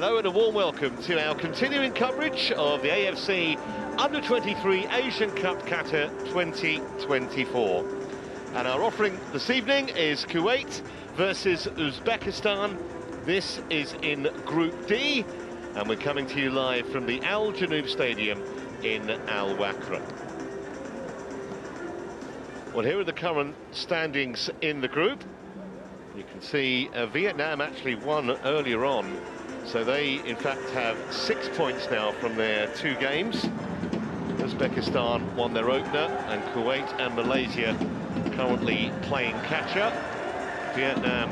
Hello and a warm welcome to our continuing coverage of the AFC Under-23 Asian Cup Qatar 2024. And our offering this evening is Kuwait versus Uzbekistan. This is in Group D, and we're coming to you live from the Al Janoub Stadium in Al Wakra. Well, here are the current standings in the group. You can see uh, Vietnam actually won earlier on so they, in fact, have six points now from their two games. Uzbekistan won their opener, and Kuwait and Malaysia currently playing catch-up. Vietnam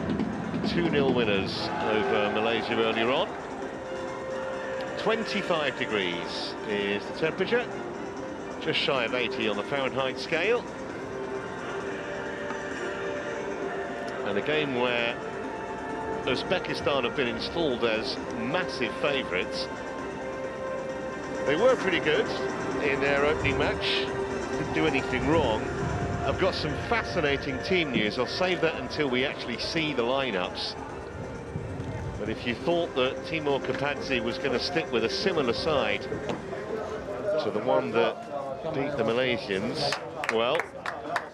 2-0 winners over Malaysia earlier on. 25 degrees is the temperature, just shy of 80 on the Fahrenheit scale. And a game where Uzbekistan have been installed as massive favourites. They were pretty good in their opening match, didn't do anything wrong. I've got some fascinating team news. I'll save that until we actually see the lineups. But if you thought that Timur Kapadze was going to stick with a similar side to the one that beat the Malaysians, well,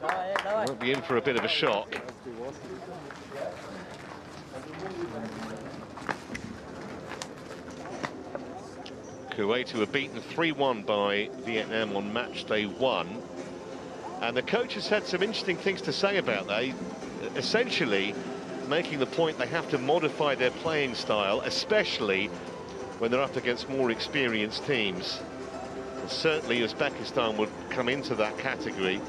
might be in for a bit of a shock. Kuwait, who were beaten 3-1 by Vietnam on match day one. And the coach has had some interesting things to say about that. Essentially, making the point they have to modify their playing style, especially when they're up against more experienced teams. And certainly Uzbekistan would come into that category.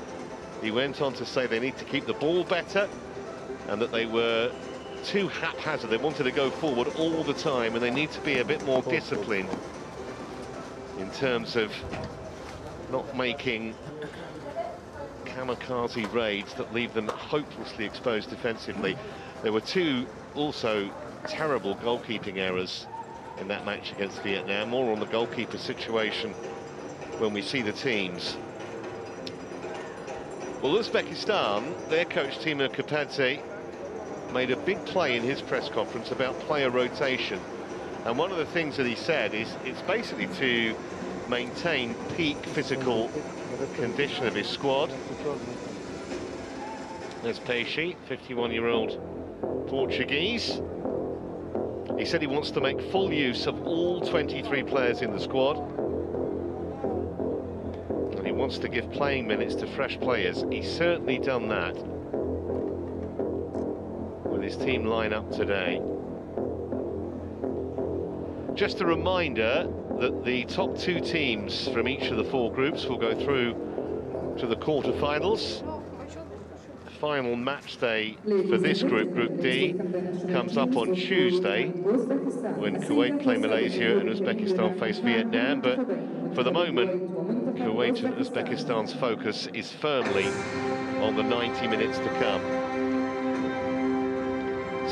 He went on to say they need to keep the ball better and that they were too haphazard. They wanted to go forward all the time and they need to be a bit more disciplined in terms of not making kamikaze raids that leave them hopelessly exposed defensively. There were two also terrible goalkeeping errors in that match against Vietnam. More on the goalkeeper situation when we see the teams. Well, Uzbekistan, their coach Timur Kapadze made a big play in his press conference about player rotation. And one of the things that he said is it's basically to maintain peak physical condition of his squad. There's Peixe, 51-year-old Portuguese. He said he wants to make full use of all 23 players in the squad. And he wants to give playing minutes to fresh players. He's certainly done that with his team line-up today. Just a reminder that the top two teams from each of the four groups will go through to the quarterfinals. Final match day for this group, Group D, comes up on Tuesday when Kuwait play Malaysia and Uzbekistan face Vietnam. But for the moment, Kuwait and Uzbekistan's focus is firmly on the 90 minutes to come.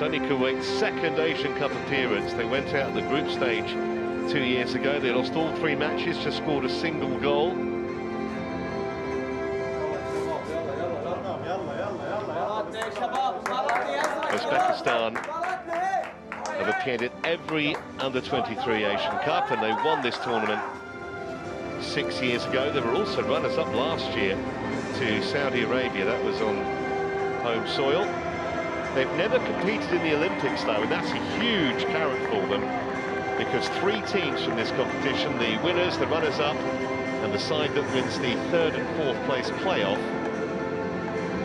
It's only Kuwait's second Asian Cup appearance. They went out the group stage two years ago. They lost all three matches, just scored a single goal. Uzbekistan have appeared at every under-23 Asian Cup and they won this tournament six years ago. They were also runners-up last year to Saudi Arabia. That was on home soil. They've never competed in the Olympics, though, and that's a huge carrot for them because three teams from this competition, the winners, the runners-up, and the side that wins the third and fourth place playoff,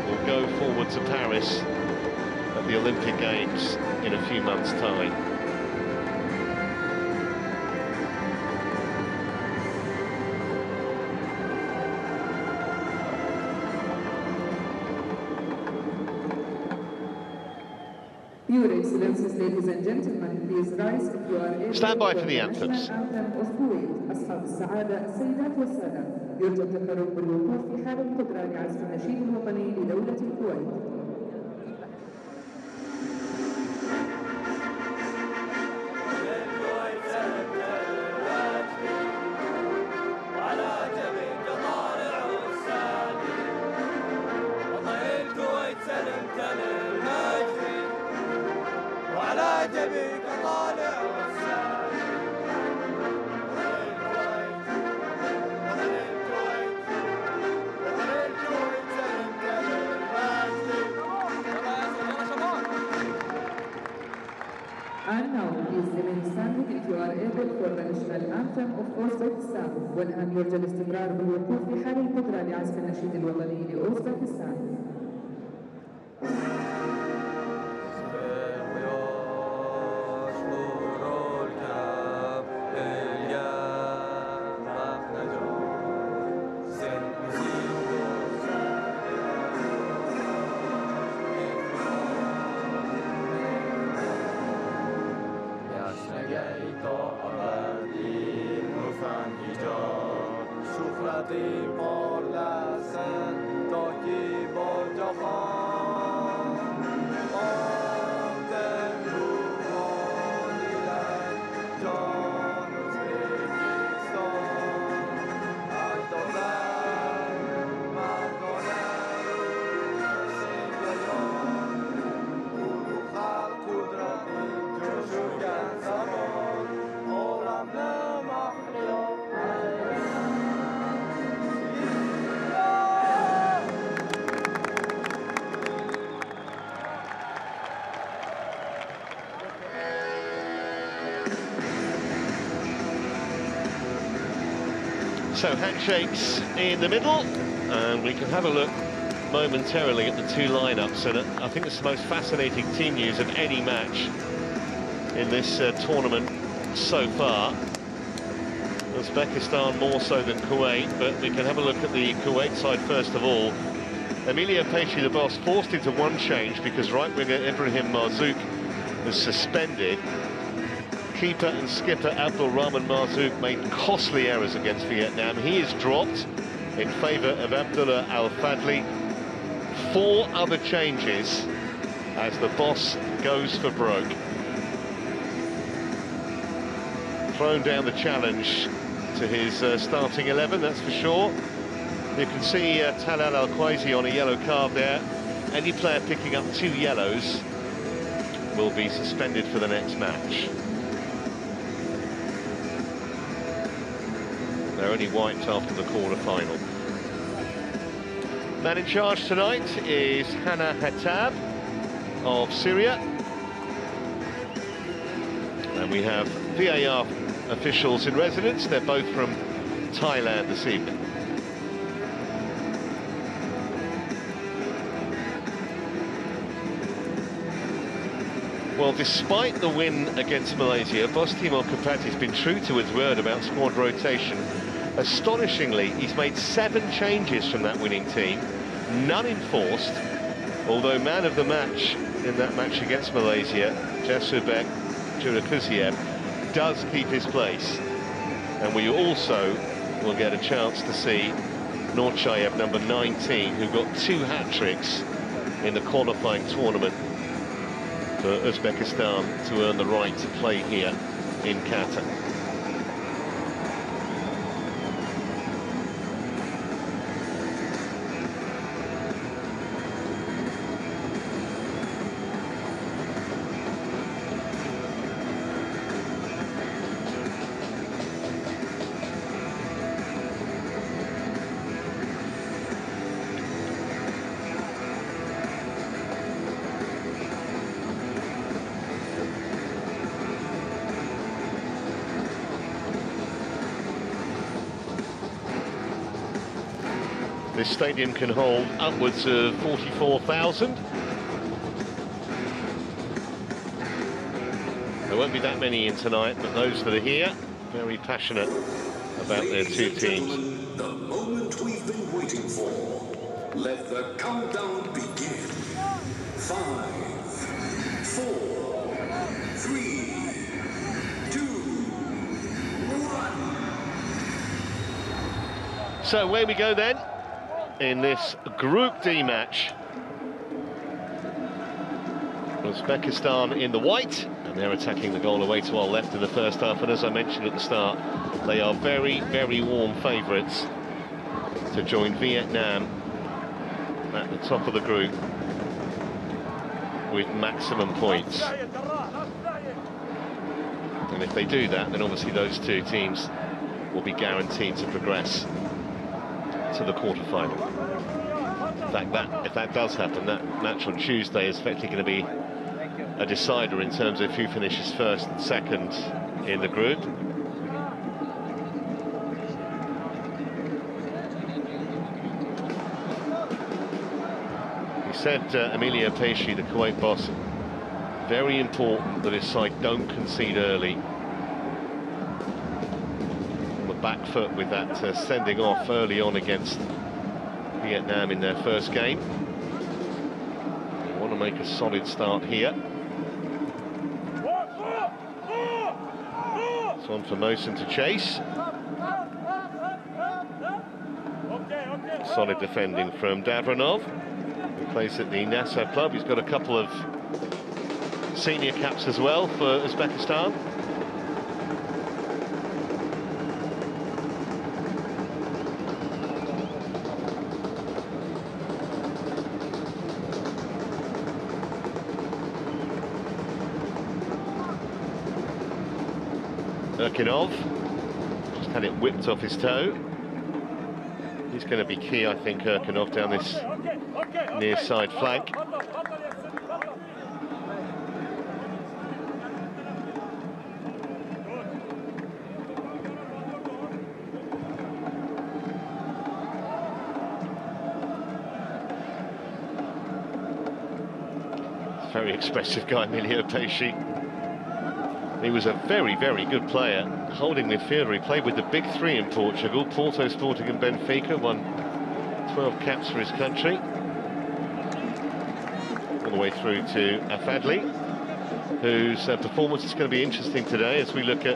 will go forward to Paris at the Olympic Games in a few months' time. Stand by for the anthems. أصحاب السعادة السيدات والسادة يرجى التكرم بالوقوف في حال القدرة لعزف النشيد الوطني لدولة الكويت So handshakes in the middle, and we can have a look momentarily at the two lineups. And I think it's the most fascinating team news of any match in this uh, tournament so far. Uzbekistan more so than Kuwait, but we can have a look at the Kuwait side first of all. Emilio Peixe, the boss, forced into one change because right winger Ibrahim Marzouk was suspended keeper and skipper Abdul Rahman Marzouk made costly errors against Vietnam. He is dropped in favour of Abdullah Al-Fadli. Four other changes as the boss goes for broke. Thrown down the challenge to his uh, starting 11, that's for sure. You can see uh, Talal Al-Quaisi on a yellow card there. Any player picking up two yellows will be suspended for the next match. Wiped after the quarter-final. Man in charge tonight is Hanna Hattab of Syria. And we have VAR officials in residence. They're both from Thailand this evening. Well, despite the win against Malaysia, Boss Timur Kapadze has been true to his word about squad rotation. Astonishingly, he's made seven changes from that winning team, none enforced, although man of the match in that match against Malaysia, Jasurbek Jurakuziev, does keep his place. And we also will get a chance to see Norchayev, number 19, who got two hat-tricks in the qualifying tournament for Uzbekistan to earn the right to play here in Qatar. This stadium can hold upwards of 44,000. There won't be that many in tonight, but those that are here, very passionate about their two teams. The moment we've been waiting for. Let the countdown begin. Five, four, three, two, one. So where we go then in this Group D match. Uzbekistan in the white, and they're attacking the goal away to our left in the first half. And as I mentioned at the start, they are very, very warm favourites to join Vietnam at the top of the group with maximum points. And if they do that, then obviously those two teams will be guaranteed to progress to the quarterfinal. In fact, that if that does happen, that match on Tuesday is effectively going to be a decider in terms of who finishes first and second in the group. He said, uh, Emilio Peixe, the Kuwait boss, very important that his side don't concede early Back foot with that uh, sending off early on against Vietnam in their first game. They want to make a solid start here. It's one for Mohsen to chase. Solid defending from Davronov, who plays at the Nasaf club. He's got a couple of senior caps as well for Uzbekistan. Erkinov just had it whipped off his toe. He's going to be key, I think, Erkinov down this near side flank. Very expressive guy, Emilio Peixe. He was a very, very good player, holding midfielder. He played with the big three in Portugal, Porto, Sporting and Benfica, won 12 caps for his country. All the way through to Al Fadli, whose uh, performance is going to be interesting today as we look at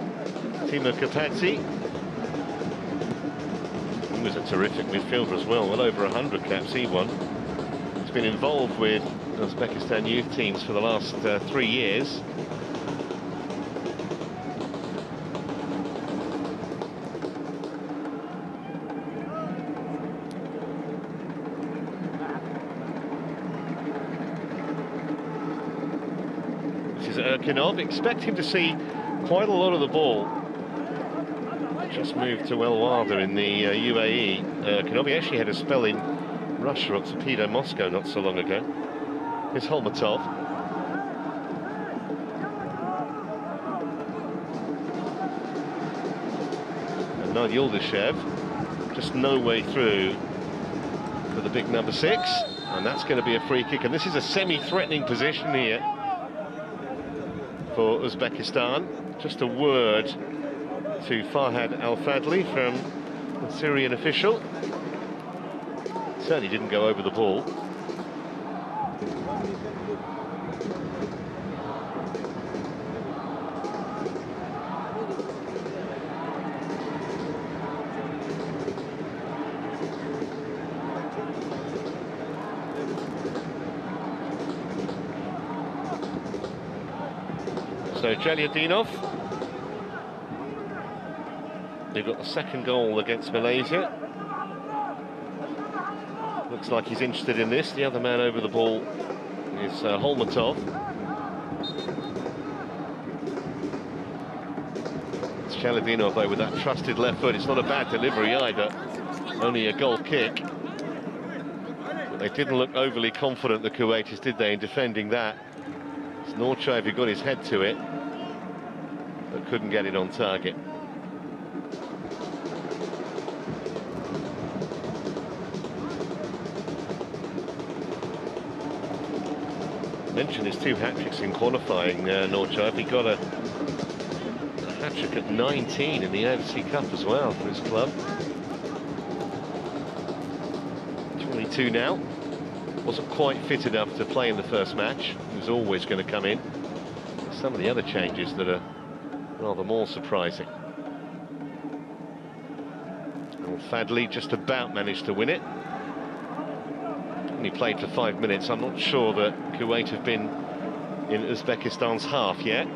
Timur Kapadze. He was a terrific midfielder as well, well over 100 caps he won. He's been involved with Uzbekistan youth teams for the last uh, three years. Is Erkinov. Expect him to see quite a lot of the ball. Just moved to El in the uh, UAE. Erkinov, he actually had a spell in Russia at Torpedo Moscow not so long ago. Here's Holmatov. And now Yuldashev. Just no way through for the big number six. And that's going to be a free kick. And this is a semi-threatening position here for Uzbekistan. Just a word to Farhad Al-Fadli from the Syrian official. Certainly didn't go over the ball. So They've got the second goal against Malaysia. Looks like he's interested in this. The other man over the ball is uh, Holmatov. It's Jalyaddinov though with that trusted left foot. It's not a bad delivery either. Only a goal kick. But they didn't look overly confident, the Kuwaitis, did they, in defending that? Norchayev who got his head to it, couldn't get it on target. Mentioned his two hat-tricks in qualifying, uh, Norchayev. He got a, a hat-trick at 19 in the AFC Cup as well for his club. 22 now. Wasn't quite fit enough to play in the first match. He was always going to come in. Some of the other changes that are rather more surprising. Fadli just about managed to win it. Only played for five minutes. I'm not sure that Kuwait have been in Uzbekistan's half yet.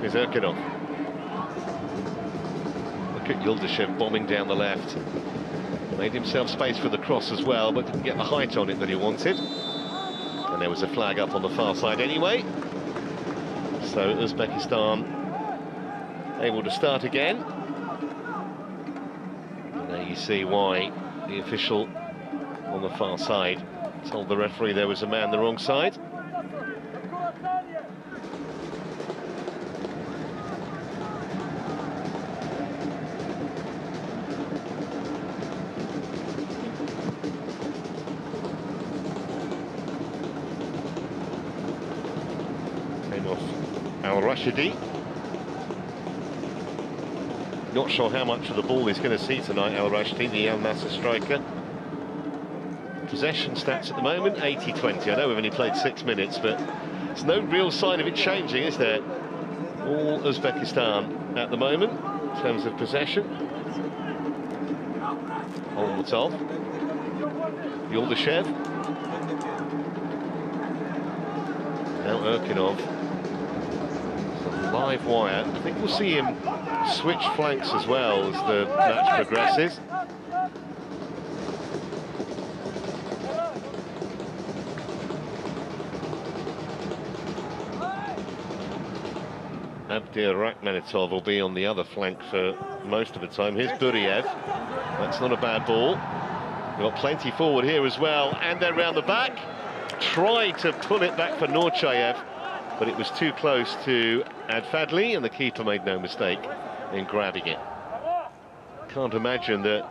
Here's Erkinov. Bombing down the left. Made himself space for the cross as well, but didn't get the height on it that he wanted. And there was a flag up on the far side anyway. So Uzbekistan able to start again. And there you see why the official on the far side told the referee there was a man the wrong side. Came off Al Rashidi. Not sure how much of the ball he's going to see tonight, Al Rashidi, the Al Nassr striker. Possession stats at the moment, 80-20. I know we've only played six minutes, but there's no real sign of it changing, is there? All Uzbekistan at the moment, in terms of possession. Holmatov. Yuldashev. Now Erkinov. Live wire. I think we'll see him switch flanks as well as the match progresses. Abdir Rakhmanitov will be on the other flank for most of the time. Here's Buriev. That's not a bad ball. We've got plenty forward here as well. And then round the back. Try to pull it back for Norchayev, but it was too close to Al Fadli, and the keeper made no mistake in grabbing it. Can't imagine that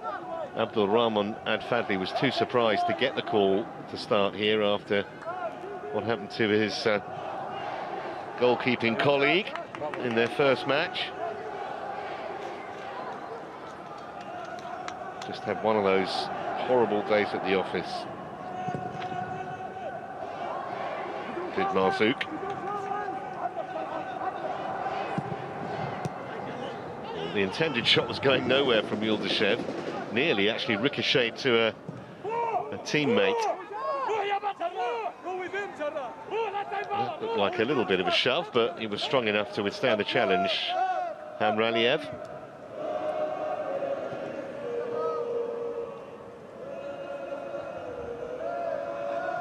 Abdul Rahman Al Fadli was too surprised to get the call to start here after what happened to his uh, goalkeeping colleague in their first match. Just had one of those horrible days at the office. Did Marzouk. The intended shot was going nowhere from Yuldashev. Nearly actually ricocheted to a, a teammate. Looked like a little bit of a shove, but he was strong enough to withstand the challenge. Hamraliev.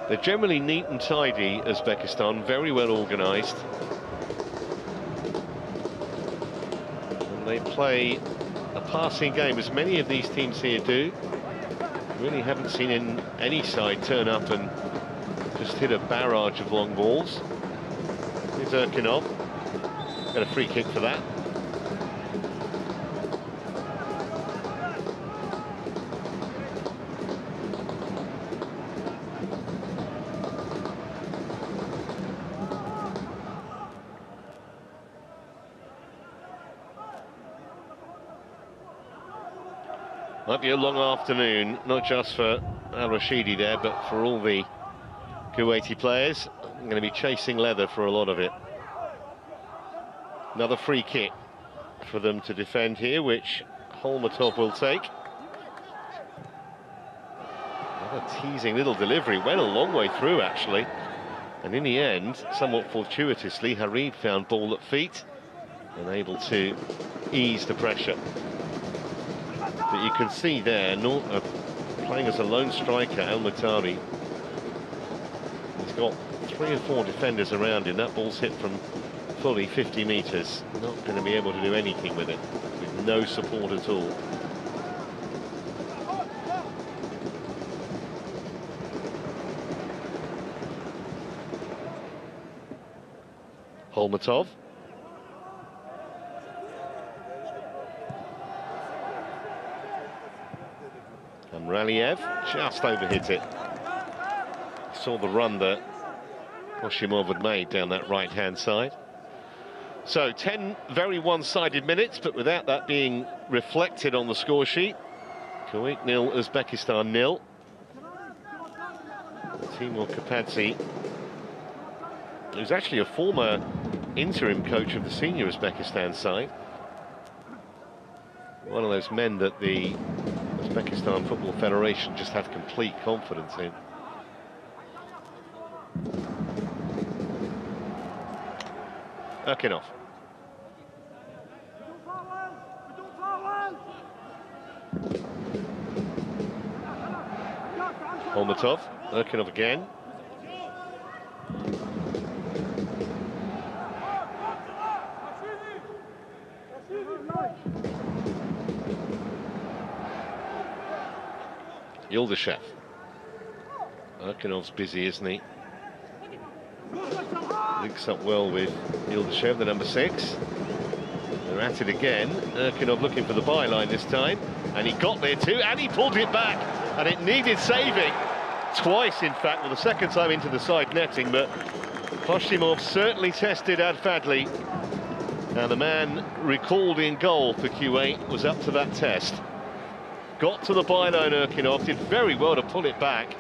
They're generally neat and tidy, Uzbekistan, very well organised. And they play a passing game, as many of these teams here do. Really haven't seen in any side turn up and just hit a barrage of long balls. Here's Erkinov. Got a free kick for that. Be a long afternoon, not just for Al Rashidi there, but for all the Kuwaiti players. I'm going to be chasing leather for a lot of it. Another free kick for them to defend here, which Holmatov will take. Another teasing little delivery, went a long way through actually. And in the end, somewhat fortuitously, Harib found ball at feet and able to ease the pressure. But you can see there, not, uh, playing as a lone striker, El Matari. He's got three or four defenders around him. That ball's hit from fully 50 metres. Not going to be able to do anything with it, with no support at all. Holmatov. Raliev just overhit it. Saw the run that Hoshimov had made down that right-hand side. So 10 very one-sided minutes, but without that being reflected on the score sheet. Kuwait nil, Uzbekistan nil. Timur Kapadze, who's actually a former interim coach of the senior Uzbekistan side. One of those men that the Uzbekistan Football Federation just had complete confidence in. Erkinov. Holmatov, Erkinov again. Yuldashev. Erkinov's busy, isn't he? Links up well with Yuldashev, the number six. They're at it again. Erkinov looking for the byline this time. And he got there too, and he pulled it back. And it needed saving. Twice, in fact, well, the second time into the side netting, but Hoshimov certainly tested Al Fadli. Now, the man recalled in goal for Kuwait was up to that test. Got to the byline, Erkinov, did very well to pull it back.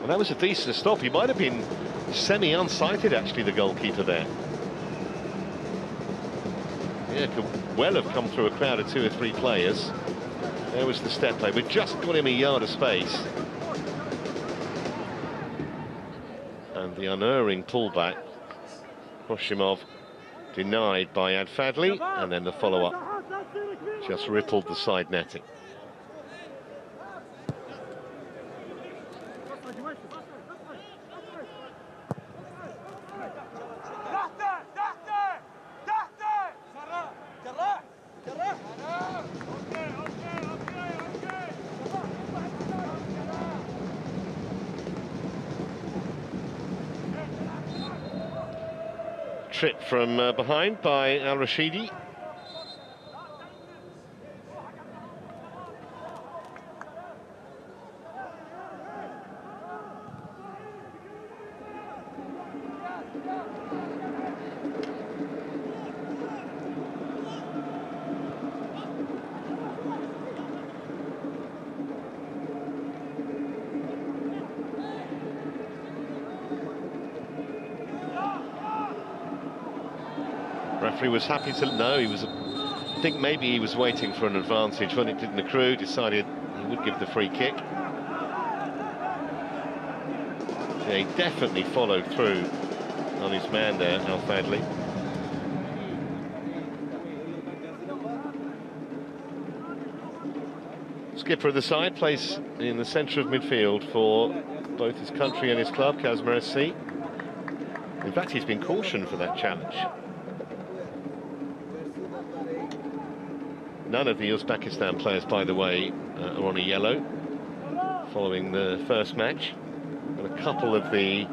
And that was a decent stop. He might have been semi-unsighted, actually, the goalkeeper there. Yeah, could well have come through a crowd of two or three players. There was the step play. We just got him a yard of space. And the unerring pullback. Hoshimov denied by Al Fadli, and then the follow-up just rippled the side netting. Trip from uh, behind by Al Rashidi. Referee was happy to know he was. I think maybe he was waiting for an advantage when it didn't accrue. Decided he would give the free kick. He definitely followed through on his man there, Al Fadli. Skipper of the side plays in the centre of midfield for both his country and his club, Kazma SC. In fact, he's been cautioned for that challenge. None of the Uzbekistan players, by the way, uh, are on a yellow following the first match. And a couple of the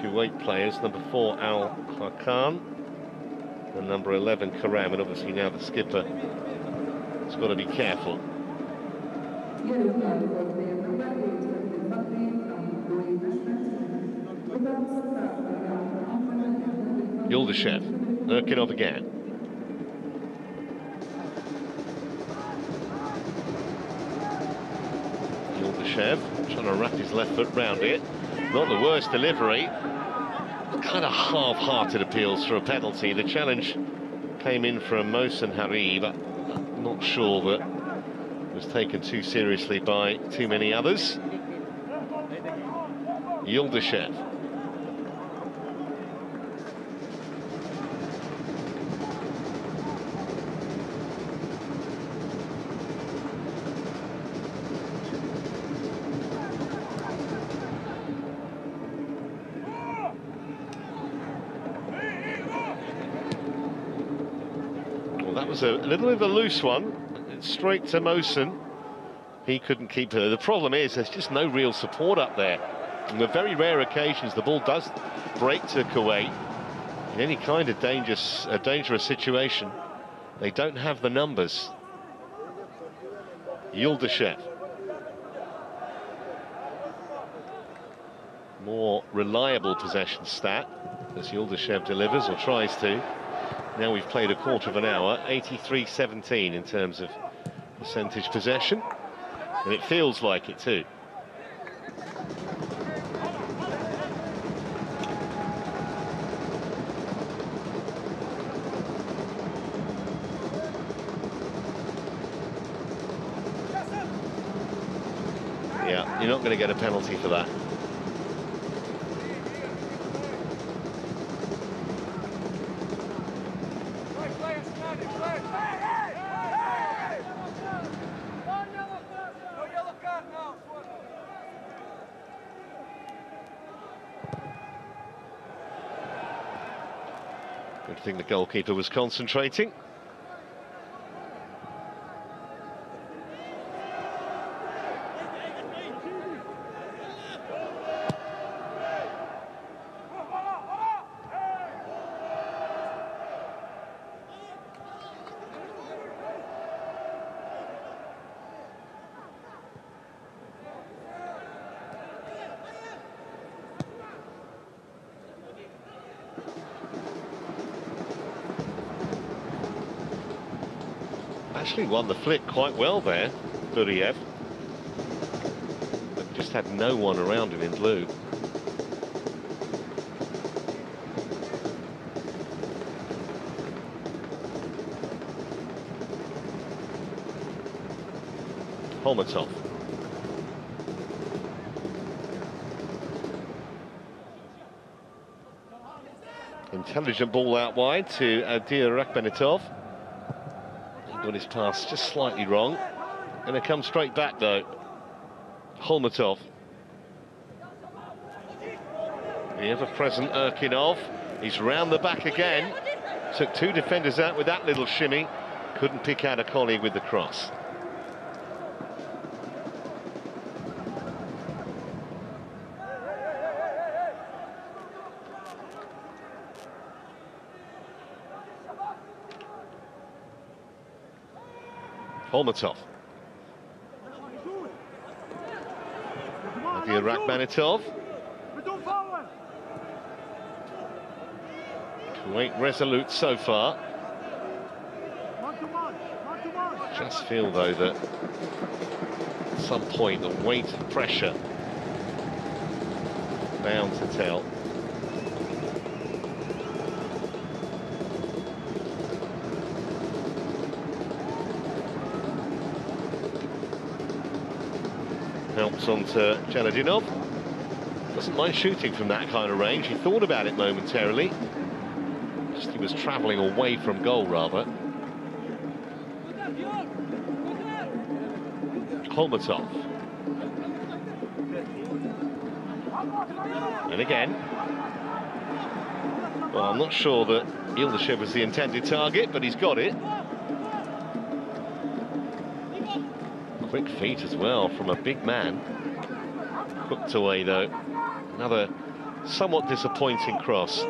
Kuwait players, number four Al Hakan and number 11 Karam, and obviously now the skipper has got to be careful. Yuldashev, Erkinov again. Trying to wrap his left foot round it. Not the worst delivery. Kind of half-hearted appeals for a penalty. The challenge came in from Mohsen Harib. I'm not sure that was taken too seriously by too many others. Yuldashev. was a, little bit of a loose one, straight to Mohsen. He couldn't keep her. The problem is there's just no real support up there. On the very rare occasions the ball does break to Kuwait in any kind of dangerous, uh, dangerous situation, they don't have the numbers. Yuldashev. More reliable possession stat as Yuldashev delivers or tries to. Now we've played a quarter of an hour, 83-17 in terms of percentage possession. And it feels like it too. Yeah, you're not going to get a penalty for that. Think the goalkeeper was concentrating. Actually won the flick quite well there, Buriev. But just had no one around him in blue. Holmatov. Intelligent ball out wide to Adir Rakhmenitov. Got his pass just slightly wrong. And it comes straight back though. Holmatov. The ever-present Erkinov. He's round the back again. Took two defenders out with that little shimmy. Couldn't pick out a colleague with the cross. Holmatov. Nadir Rakhmanitov. Kuwait resolute so far. Just feel though that at some point the weight of pressure bound to tell. Helps on. Doesn't mind shooting from that kind of range. He thought about it momentarily. Just he was travelling away from goal, rather. Holmatov. And again. Well, I'm not sure that Yildizev was the intended target, but he's got it. Quick feet as well from a big man. Hooked away though. Another somewhat disappointing cross.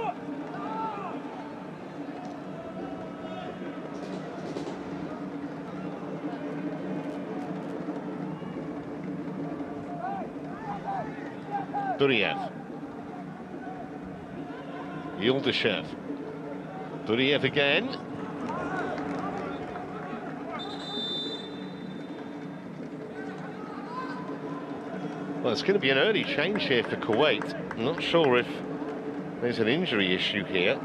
Buriev. Yildizev. Buriev again. Well, it's going to be an early change here for Kuwait. I'm not sure if there's an injury issue here.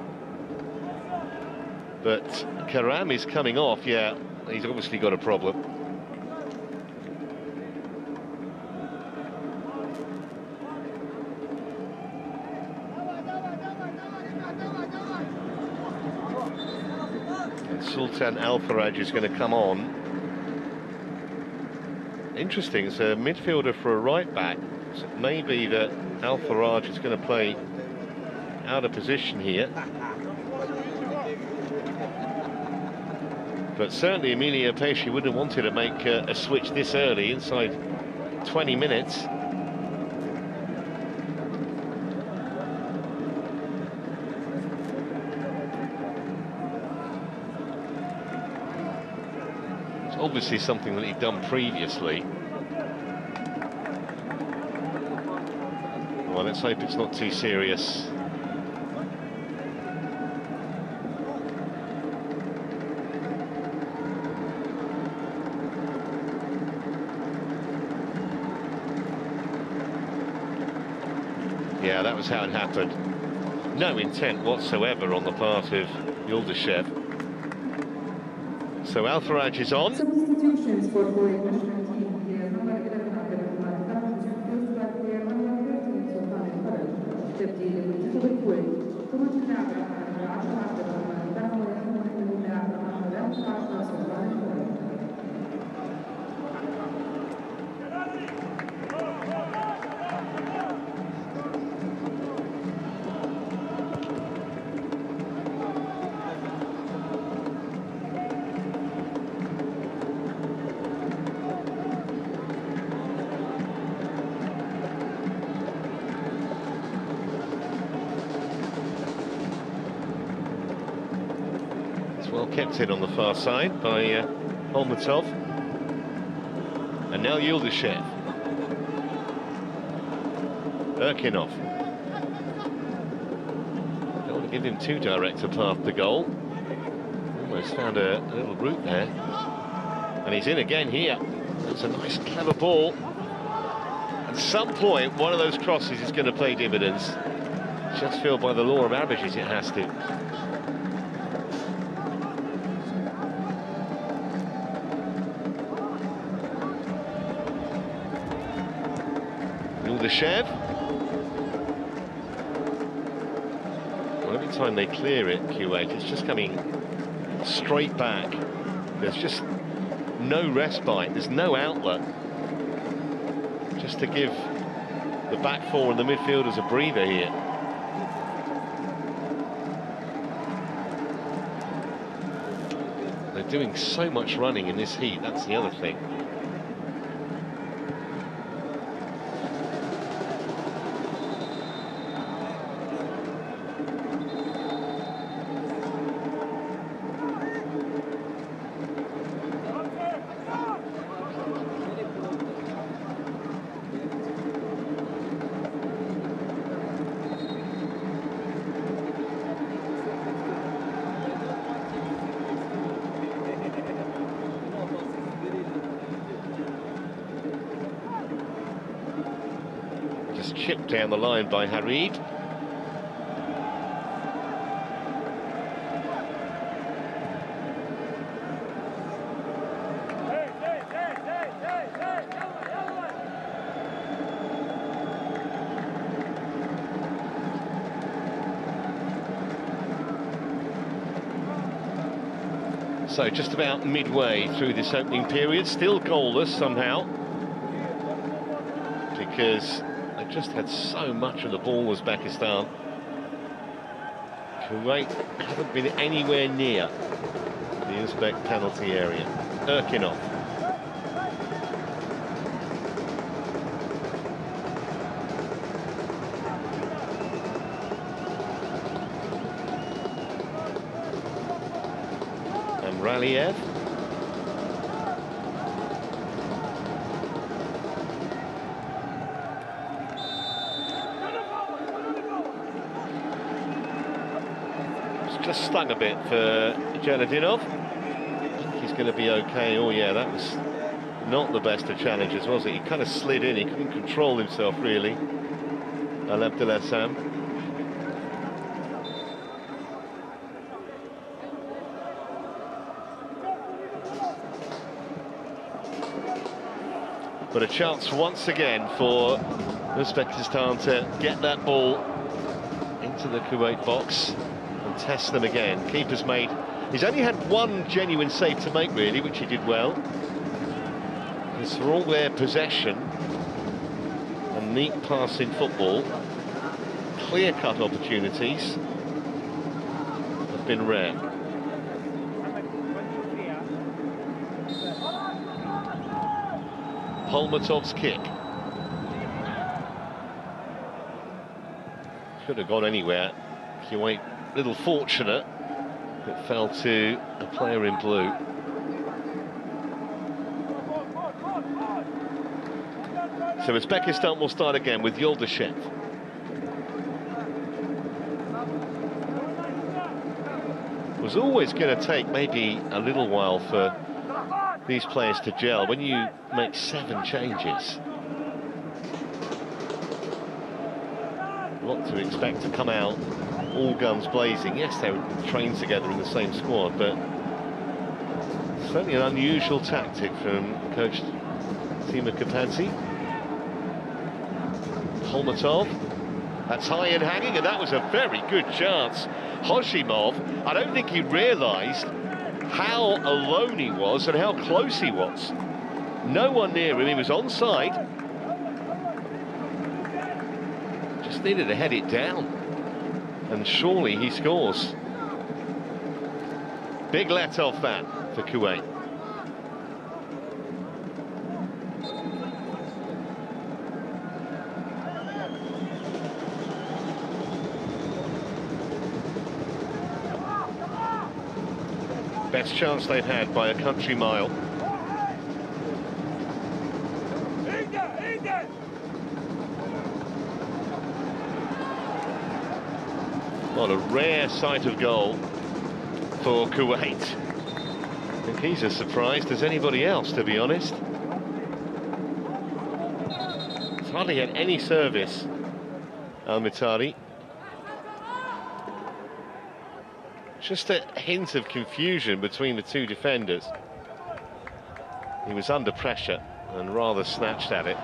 But Karam is coming off. Yeah, he's obviously got a problem. Sultan Al Faraj is going to come on interesting. It's a midfielder for a right back. So it may be that Al Faraj is going to play out of position here. But certainly Emilio Peixe wouldn't have wanted to make a, a switch this early, inside 20 minutes. Obviously something that he'd done previously. Well, let's hope it's not too serious. Yeah, that was how it happened. No intent whatsoever on the part of Yildizev. So Al-Faraj is on. Kept in on the far side by uh, Holmatov. And now Yildizev. Erkinov. Don't want to give him too direct a path to goal. Almost found a, a little route there. And he's in again here. That's a nice, clever ball. At some point, one of those crosses is going to pay dividends. Just feel by the law of averages it has to. Chev. Well, every time they clear it, Kuwait, it's just coming straight back. There's just no respite, there's no outlet. Just to give the back four and the midfielders a breather here. They're doing so much running in this heat, that's the other thing. Line by Harib. So just about midway through this opening period, still goalless somehow. Because just had so much of the ball Uzbekistan. Kuwait haven't been anywhere near the Uzbek penalty area. Erkinov. And Raliev. A bit for Jaloliddinov. He's going to be okay. Oh, yeah, that was not the best of challenges, was it? He kind of slid in. He couldn't control himself, really. Al. But a chance once again for Uzbekistan to get that ball into the Kuwait box and test them again. Keeper's made, he's only had one genuine save to make really, which he did well. Because for all their possession and neat passing football, clear-cut opportunities have been rare. Holmatov's kick. Could have gone anywhere. Kuwait little fortunate it fell to a player in blue. So Uzbekistan will start again with Yo'ldoshev. was always going to take maybe a little while for these players to gel when you make seven changes. What to expect to come out all guns blazing. Yes, they were trained together in the same squad, but certainly an unusual tactic from coach Timur Kapadze. Holmatov, that's high and hanging, and that was a very good chance. Hoshimov, I don't think he realised how alone he was and how close he was. No one near him, he was on onside. Just needed to head it down and surely he scores. Big let off that for Kuwait. Best chance they've had by a country mile. A rare sight of goal for Kuwait. I think he's as surprised as anybody else, to be honest. He's hardly had any service, Al-Muhtari. Just a hint of confusion between the two defenders. He was under pressure and rather snatched at it.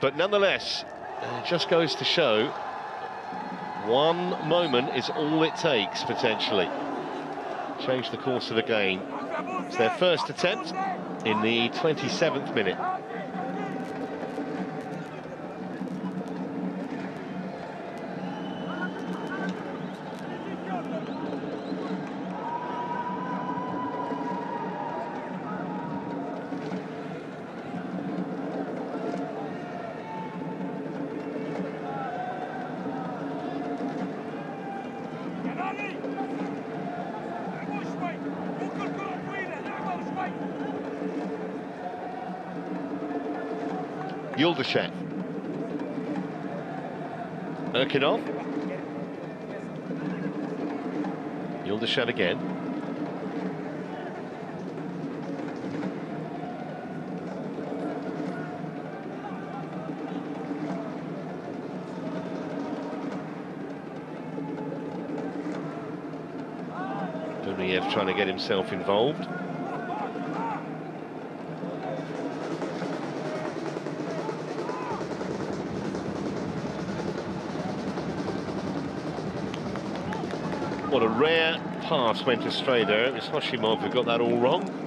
But nonetheless, it just goes to show one moment is all it takes, potentially. Change the course of the game. It's their first attempt in the 27th minute. Yuldashev. Erkinov. Yuldashev again. Dunyaev trying to get himself involved. A rare pass went astray there. It was Hoshimov who got that all wrong.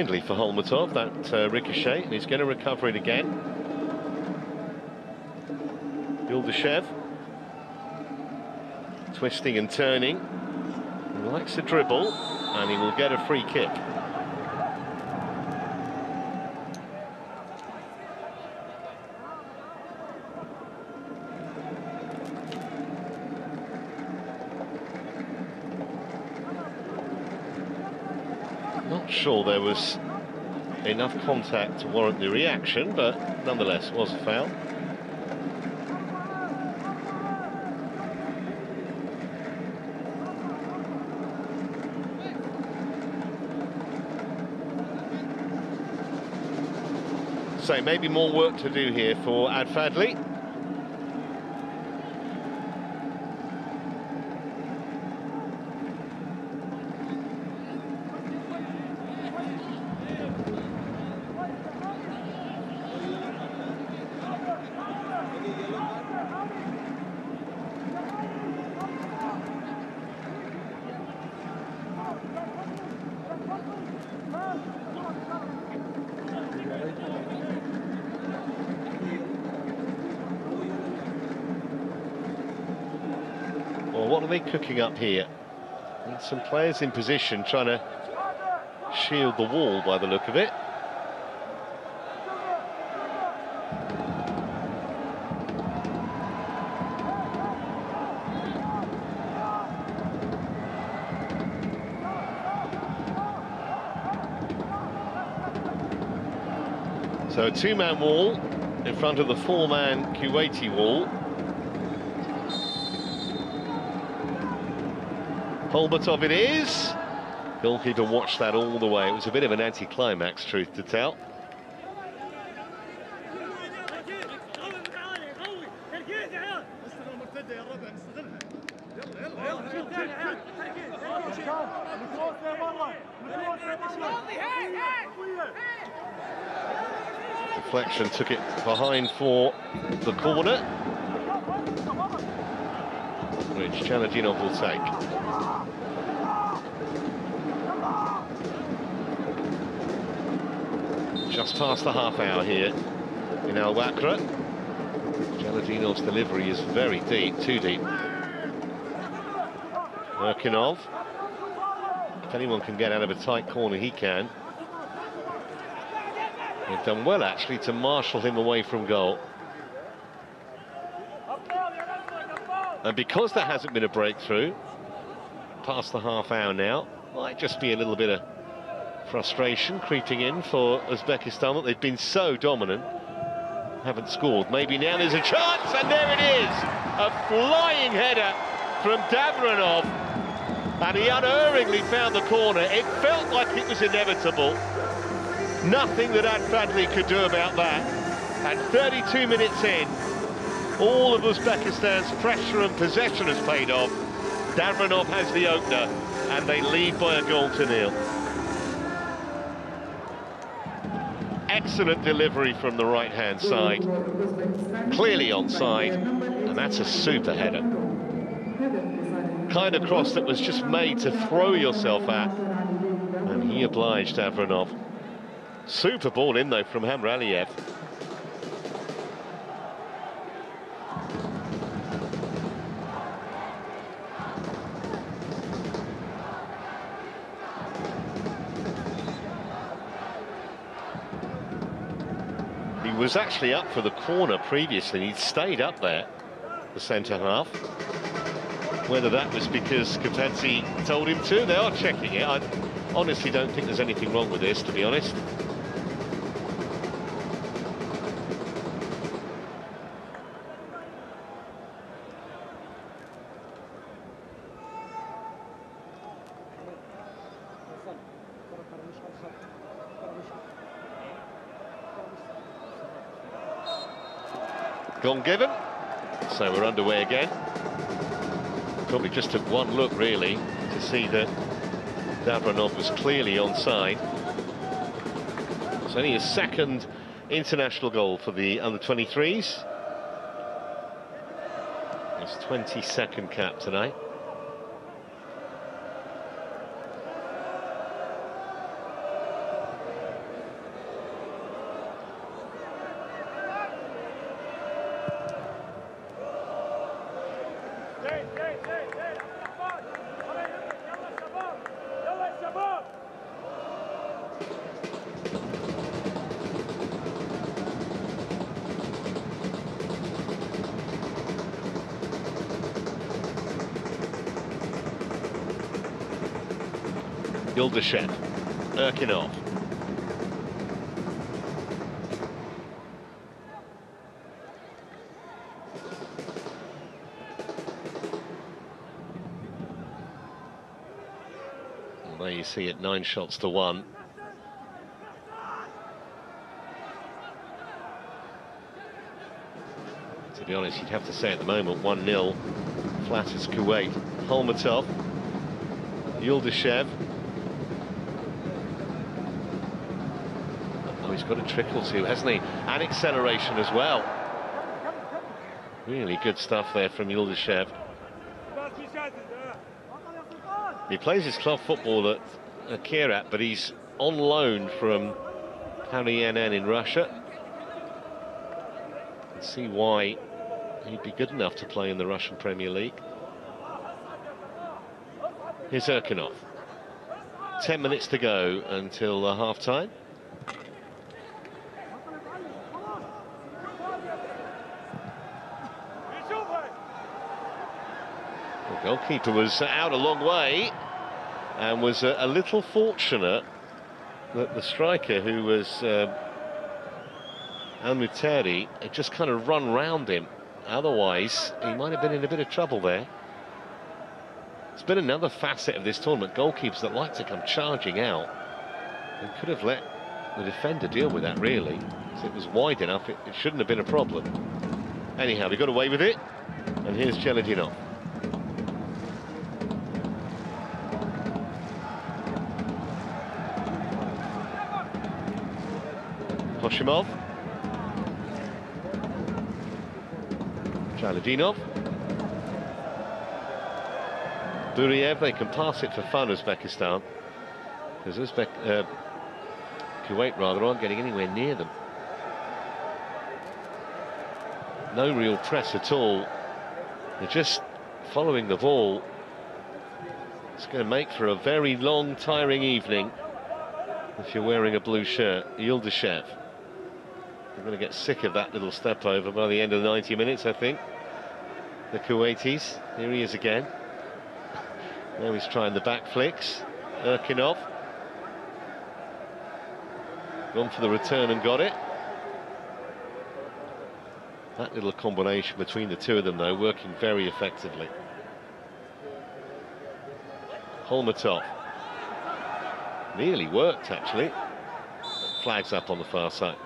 Kindly for Holmatov, that uh, ricochet, and he's going to recover it again. Yuldashev. Twisting and turning. He likes to dribble, and he will get a free kick. Sure there was enough contact to warrant the reaction, but nonetheless, was a foul. So maybe more work to do here for Al Fadli. Cooking up here? And some players in position trying to shield the wall by the look of it. So a two-man wall in front of the four-man Kuwaiti wall. Holmatov it is. Goalkeeper watched that all the way. It was a bit of an anti-climax, truth to tell. Deflection took it behind for the corner, which Jaloliddinov will take. Just past the half hour here in Al Wakra. Jaloliddinov's delivery is very deep, too deep. Erkinov. If anyone can get out of a tight corner, he can. They've done well, actually, to marshal him away from goal. And because there hasn't been a breakthrough, past the half hour now, might just be a little bit of frustration creeping in for Uzbekistan that they've been so dominant. Haven't scored. Maybe now there's a chance, and there it is! A flying header from Davronov, and he unerringly found the corner. It felt like it was inevitable. Nothing that Ad could do about that. And 32 minutes in, all of Uzbekistan's pressure and possession has paid off. Davronov has the opener, and they lead by a goal to nil. Excellent delivery from the right-hand side. Clearly onside, and that's a super header. Kind of cross that was just made to throw yourself at, and he obliged Davronov. Super ball in, though, from Hamraliev. Was actually up for the corner previously. He'd stayed up there, the centre half. Whether that was because Kapadze told him to, they are checking it. I honestly don't think there's anything wrong with this, to be honest. Gone given. So we're underway again. Probably just took one look, really, to see that Davronov was clearly onside. It's only his second international goal for the under-23s. His 22nd cap tonight. Yildizev, Erkinov. There you see it, nine shots to one. To be honest, you'd have to say at the moment 1-0 flat as Kuwait. Holmatov, Yildizev, he's got a trickle too, hasn't he? And acceleration as well. Really good stuff there from Yildizev. He plays his club football at, Kirat, but he's on loan from ParisNN in Russia. Let's see why he'd be good enough to play in the Russian Premier League. Here's Erkinov. Ten minutes to go until uh, half-time. Goalkeeper was out a long way and was a, a little fortunate that the striker, who was uh, Al-Muteri, had just kind of run round him. Otherwise, he might have been in a bit of trouble there. It's been another facet of this tournament. Goalkeepers that like to come charging out. They could have let the defender deal with that, really. It was wide enough, it, it shouldn't have been a problem. Anyhow, we got away with it. And here's Jaloliddinov. Jaloliddinov. Buriev, they can pass it for fun, Uzbekistan. Because Uzbek, uh, Kuwait rather, aren't getting anywhere near them. No real press at all. They're just following the ball. It's going to make for a very long, tiring evening if you're wearing a blue shirt. Yildizev. They're going to get sick of that little step over by the end of the 90 minutes, I think. The Kuwaitis. Here he is again. Now he's trying the back flicks. Erkinov. Gone for the return and got it. That little combination between the two of them, though, working very effectively. Holmatov. Nearly worked, actually. Flags up on the far side.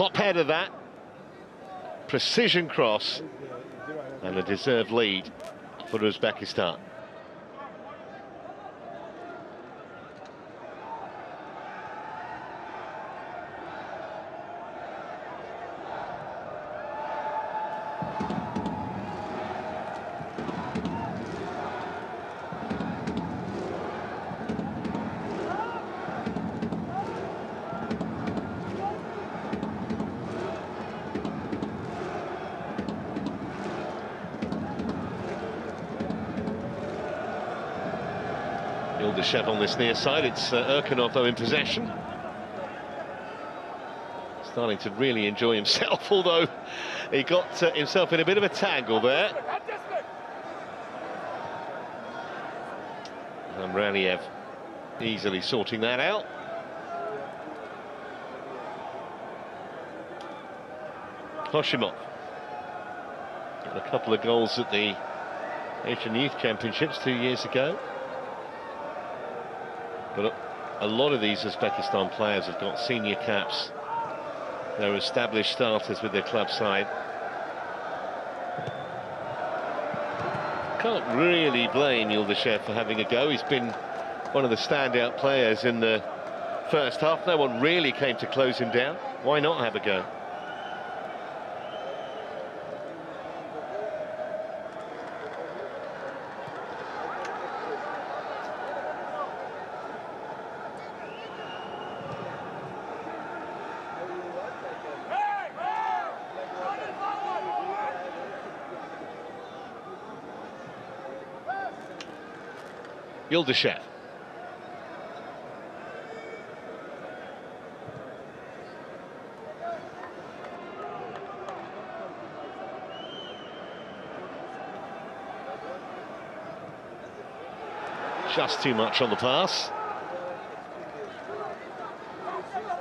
Top head of that. Precision cross. And a deserved lead for Uzbekistan. On this near side. It's uh, though, in possession. Starting to really enjoy himself, although he got uh, himself in a bit of a tangle there. And Raliev easily sorting that out. Hoshimov. Got a couple of goals at the Asian Youth Championships two years ago. But a lot of these Uzbekistan players have got senior caps. They're established starters with their club side. Can't really blame Yildizev for having a go. He's been one of the standout players in the first half. No one really came to close him down. Why not have a go? Yildizev. Just too much on the pass.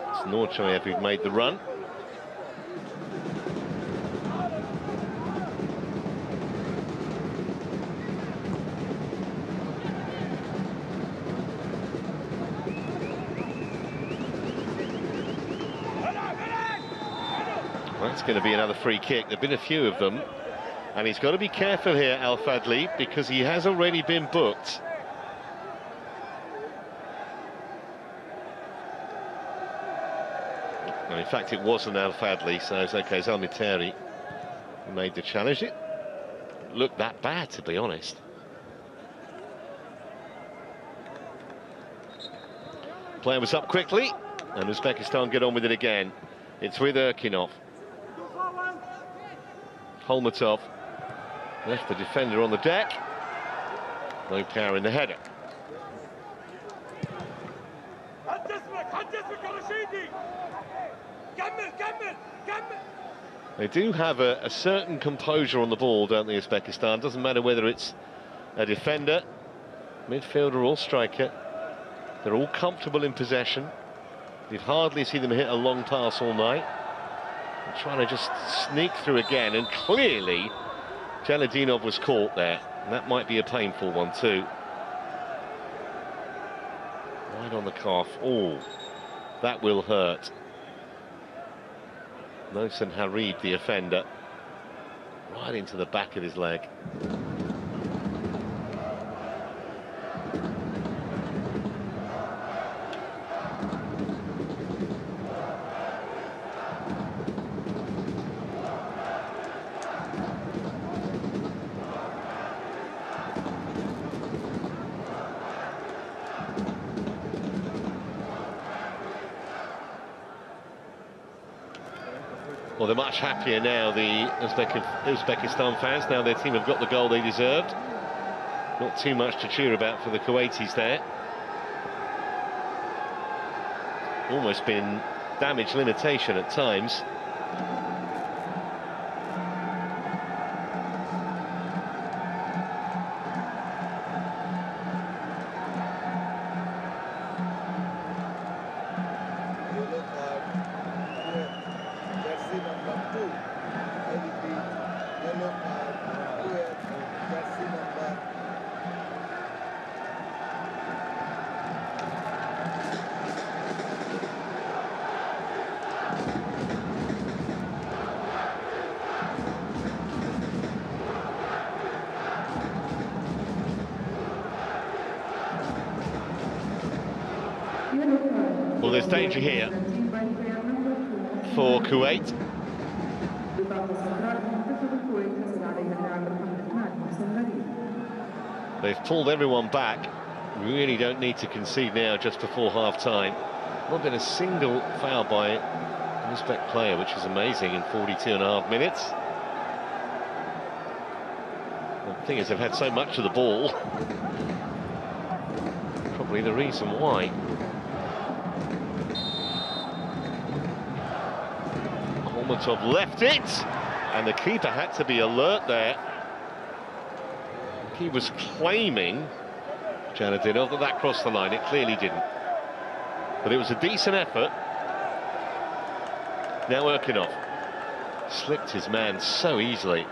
It's Norchayev who made the run. Going to be another free kick. There have been a few of them. And he's got to be careful here, Al Fadli, because he has already been booked. And in fact, it wasn't Al Fadli, so it's okay. It's who made the challenge. It looked that bad, to be honest. Player was up quickly, and Uzbekistan get on with it again. It's with Erkinov. Holmatov left the defender on the deck. No power in the header. They do have a, a, certain composure on the ball, don't they, Uzbekistan? Doesn't matter whether it's a defender, midfielder or striker. They're all comfortable in possession. You've hardly seen them hit a long pass all night trying to just sneak through again, and clearly Jaloliddinov was caught there. And that might be a painful one too. Right on the calf. Oh, that will hurt. Mohsen Harib, the offender, right into the back of his leg. Happier now, the Uzbek Uzbekistan fans. Now their team have got the goal they deserved. Not too much to cheer about for the Kuwaitis there. Almost been damage limitation at times. Here for Kuwait. They've pulled everyone back. Really don't need to concede now just before half-time. Not been a single foul by an Uzbek player, which is amazing in 42 and a half minutes. The thing is, they've had so much of the ball. Probably the reason why. Holmatov left it, and the keeper had to be alert there. He was claiming, Jaloliddinov, that that crossed the line. It clearly didn't. But it was a decent effort. Now Erkinov slipped his man so easily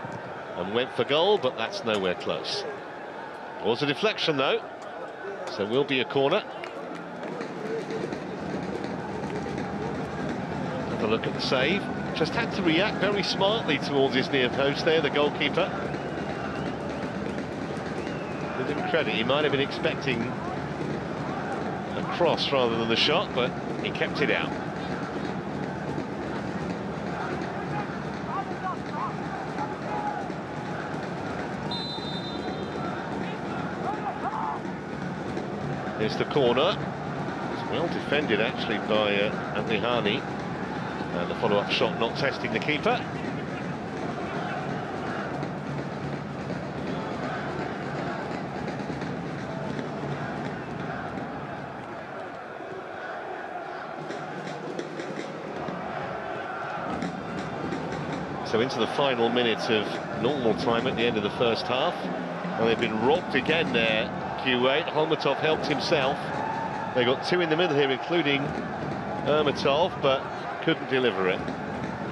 and went for goal, but that's nowhere close. Was a deflection though, so will be a corner. Have a look at the save. Just had to react very smartly towards his near post there, the goalkeeper. With him credit, he might have been expecting a cross rather than the shot, but he kept it out. Here's the corner. It's well defended actually by uh, Hani. The follow-up shot not testing the keeper. So into the final minute of normal time at the end of the first half. And they've been rocked again there, Kuwait. Holmatov helped himself. They got two in the middle here, including Ermatov, but couldn't deliver it.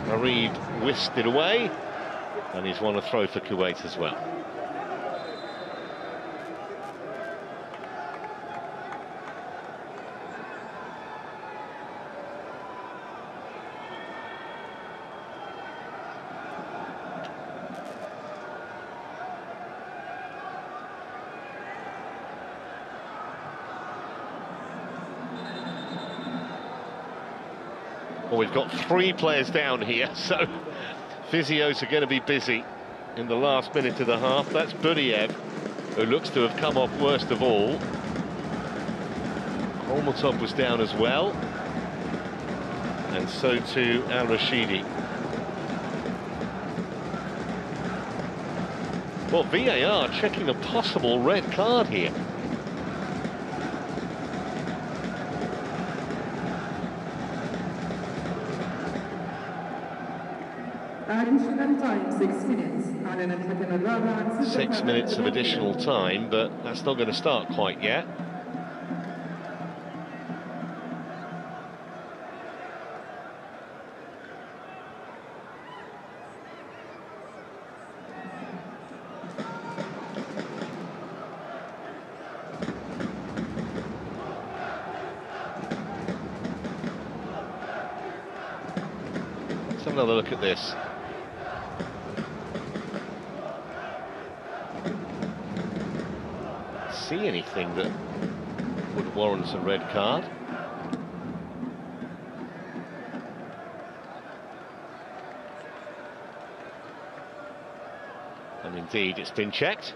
Harib whisked it away, and he's won a throw for Kuwait as well. Got three players down here, so physios are going to be busy in the last minute of the half. That's Buriev, who looks to have come off worst of all. Holmatov was down as well. And so too Al Rashidi. Well, VAR checking a possible red card here. Six minutes of additional time, but that's not going to start quite yet. Another look at this. See anything that would warrant a red card. And indeed, it's been checked.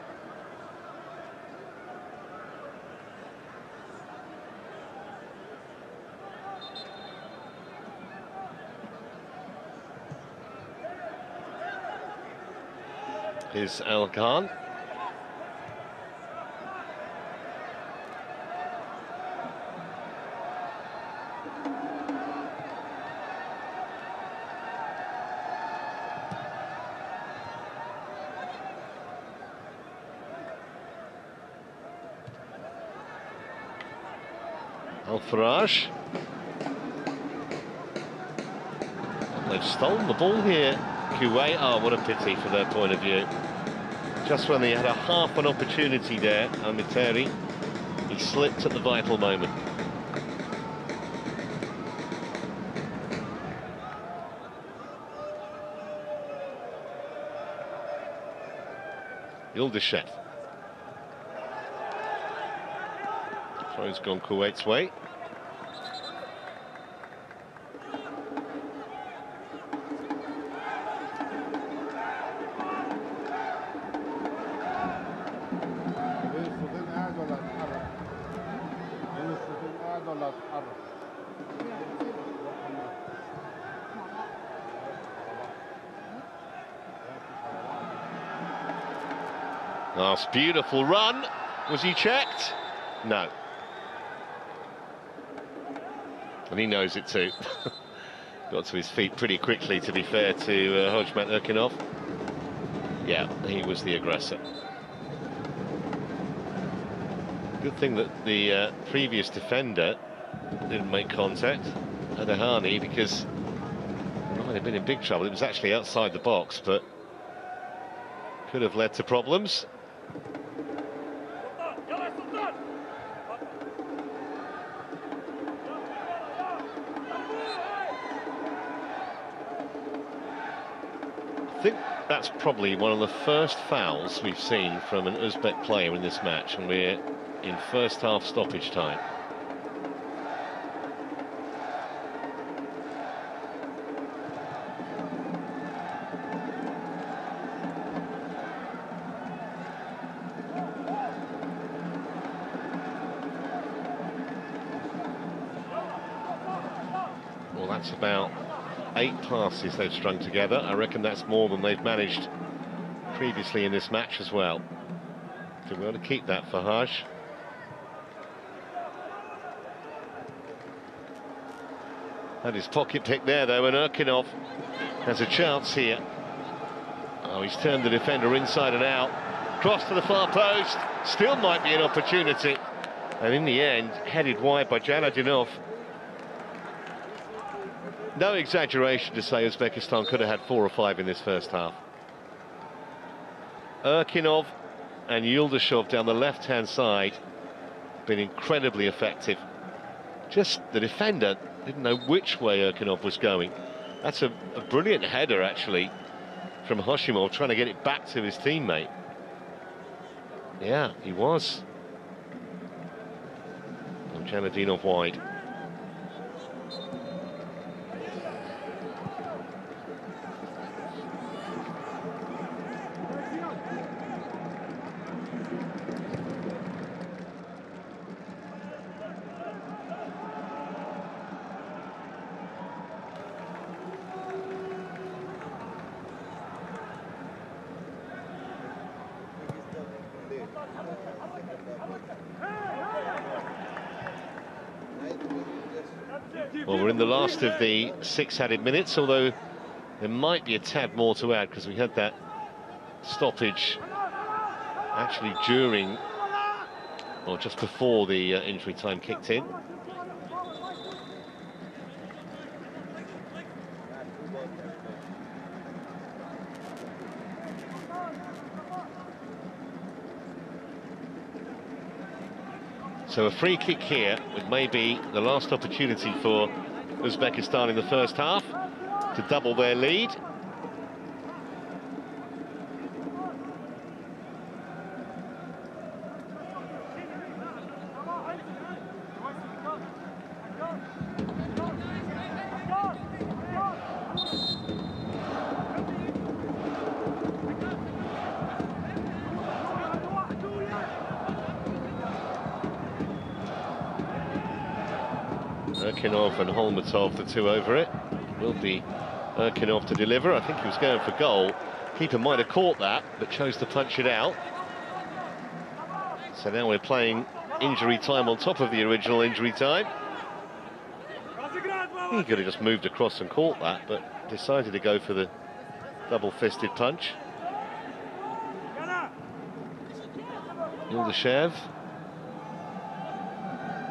Is Al Khan. Al Faraj. They've stolen the ball here. Kuwait, oh, what a pity for their point of view. Just when they had a half an opportunity there, Amiteri, he slipped at the vital moment. Yildizev. Throw's gone Kuwait's way. Beautiful run. Was he checked? No. And he knows it too. Got to his feet pretty quickly, to be fair to uh, Hojmat. Yeah, he was the aggressor. Good thing that the uh, previous defender didn't make contact, Adahani, because he might have been in big trouble. It was actually outside the box, but could have led to problems. Probably one of the first fouls we've seen from an Uzbek player in this match, and we're in first half stoppage time. Well, that's about they've strung together. I reckon that's more than they've managed previously in this match as well. Be able to keep that for Harsh. Had his pocket pick there though, and Erkinov has a chance here. Oh, he's turned the defender inside and out. Cross to the far post. Still might be an opportunity. And in the end, headed wide by Jaloliddinov. No exaggeration to say Uzbekistan could have had four or five in this first half. Erkinov and Yuldashev down the left-hand side been incredibly effective. Just the defender didn't know which way Erkinov was going. That's a, a brilliant header, actually, from Hoshimov, trying to get it back to his teammate. Yeah, he was. And Jaloliddinov wide. Well, we're in the last of the six added minutes, although there might be a tad more to add because we had that stoppage actually during or just before the uh, injury time kicked in. So a free kick here with maybe the last opportunity for Uzbekistan in the first half to double their lead. Erkinov Holmatov, the two over it. Will be Erkinov to deliver. I think he was going for goal. Keeper might have caught that, but chose to punch it out. So now we're playing injury time on top of the original injury time. He could have just moved across and caught that, but decided to go for the double-fisted punch. Yuldoshev.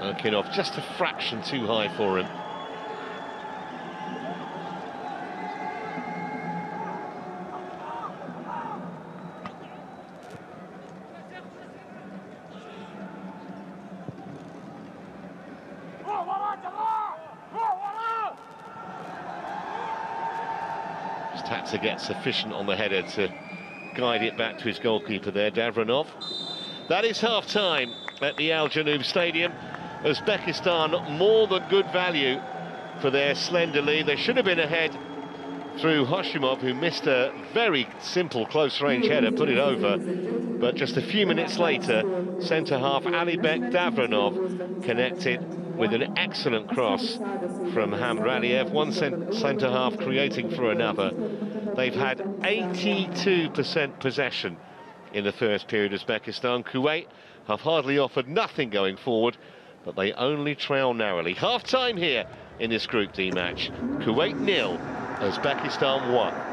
Erkinov just a fraction too high for him. To get sufficient on the header to guide it back to his goalkeeper there, Davronov. That is half-time at the Al Janoub Stadium. Uzbekistan more than good value for their slender lead. They should have been ahead through Hoshimov, who missed a very simple close-range header, put it over. But just a few minutes later, centre-half Alibek Davronov connected with an excellent cross from Hamraliev, one centre-half creating for another. They've had 82% possession in the first period, Uzbekistan. Kuwait have hardly offered nothing going forward, but they only trail narrowly. Half-time here in this Group D match. Kuwait nil, Uzbekistan one.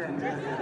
Captain.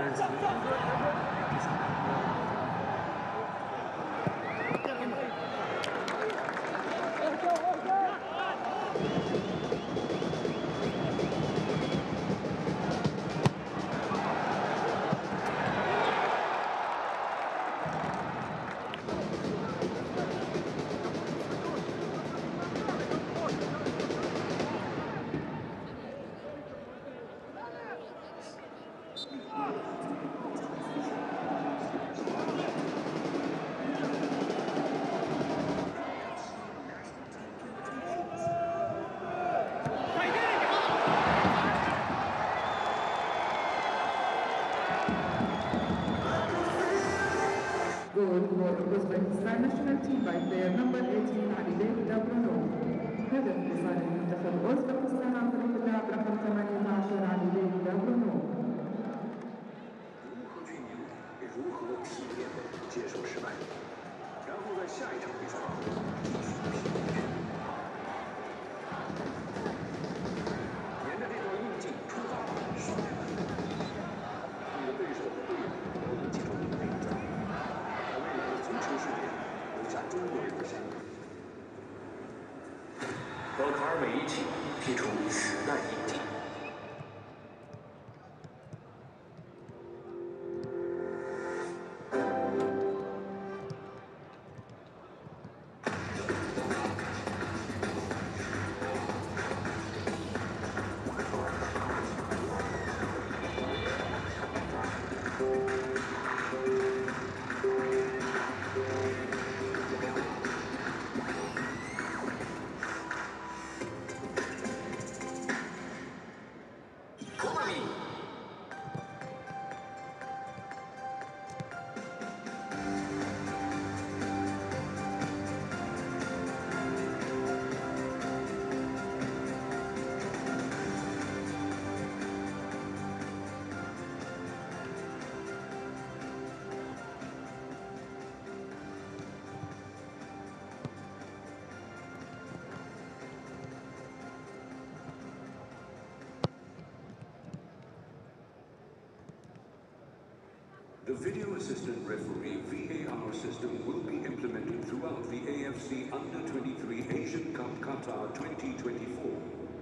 Video assistant referee VAR system will be implemented throughout the AFC Under 23 Asian Cup Qatar 2024,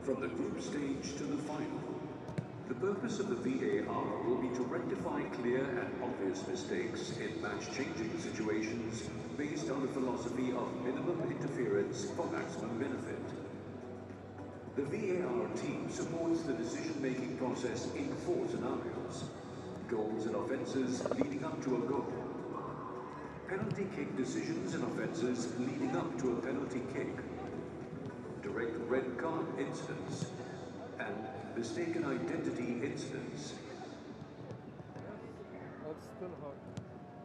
from the group stage to the final. The purpose of the VAR will be to rectify clear and obvious mistakes in match-changing situations based on a philosophy of minimum interference for maximum benefit. The VAR team supports the decision-making process in four scenarios. Goals and offences leading up to a goal. Penalty kick decisions and offences leading up to a penalty kick. Direct red card incidents. And mistaken identity incidents.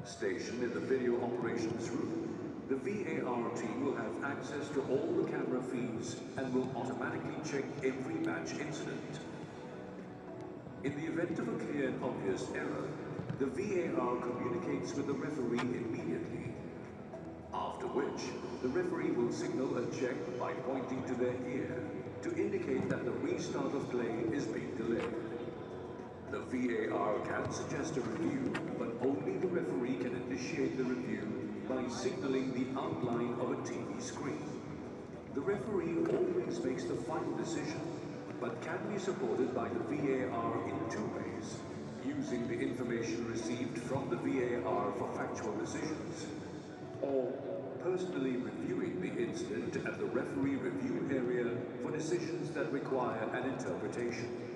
Stationed in the video operations room, the VAR team will have access to all the camera feeds and will automatically check every match incident. In the event of a clear and obvious error, the VAR communicates with the referee immediately. After which, the referee will signal a check by pointing to their ear to indicate that the restart of play is being delayed. The VAR can suggest a review, but only the referee can initiate the review by signaling the outline of a TV screen. The referee always makes the final decision, but can be supported by the VAR in two ways, using the information received from the VAR for factual decisions, or personally reviewing the incident at the referee review area for decisions that require an interpretation.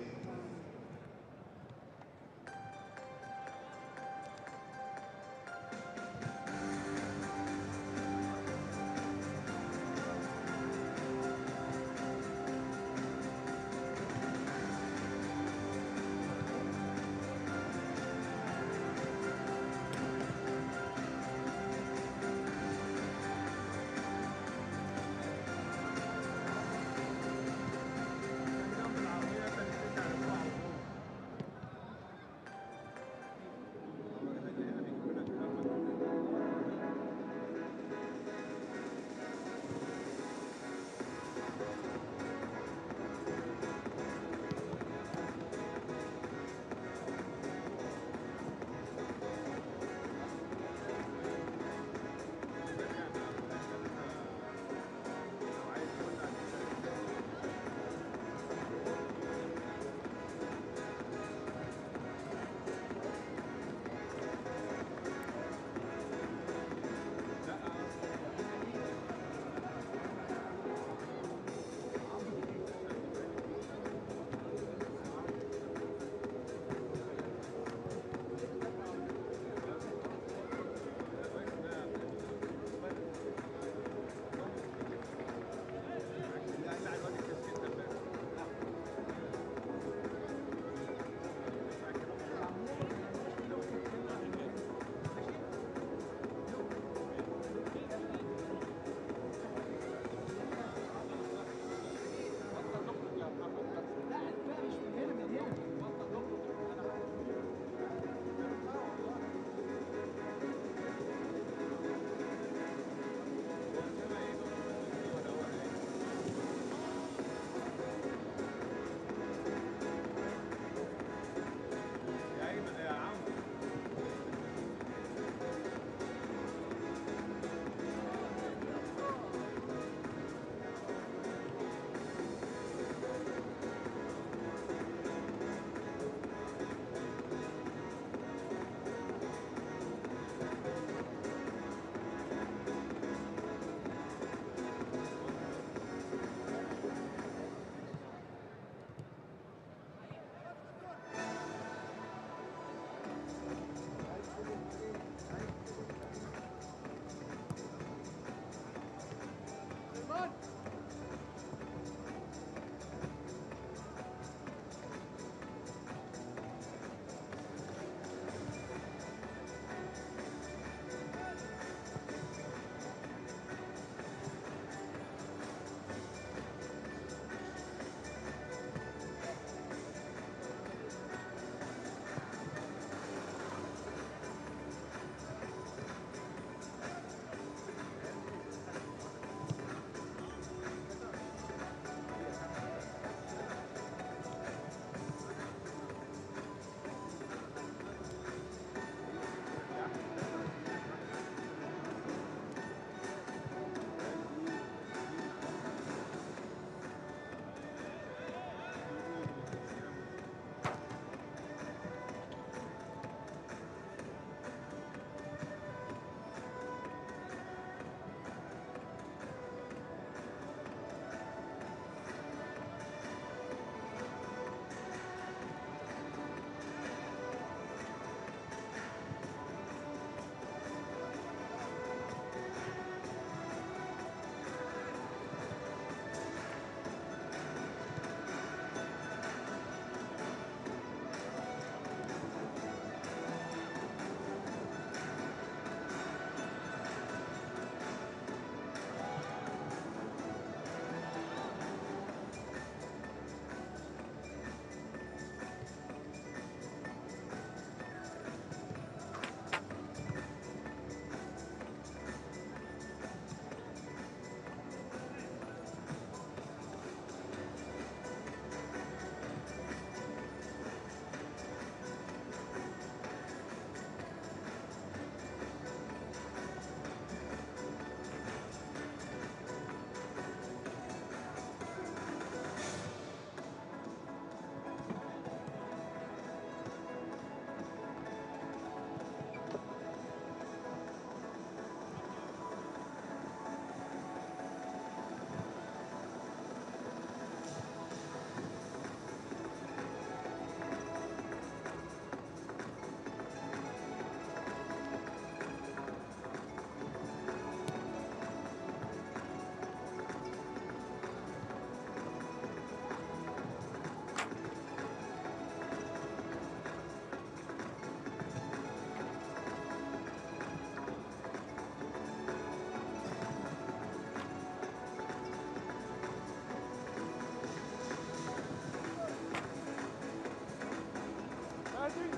I think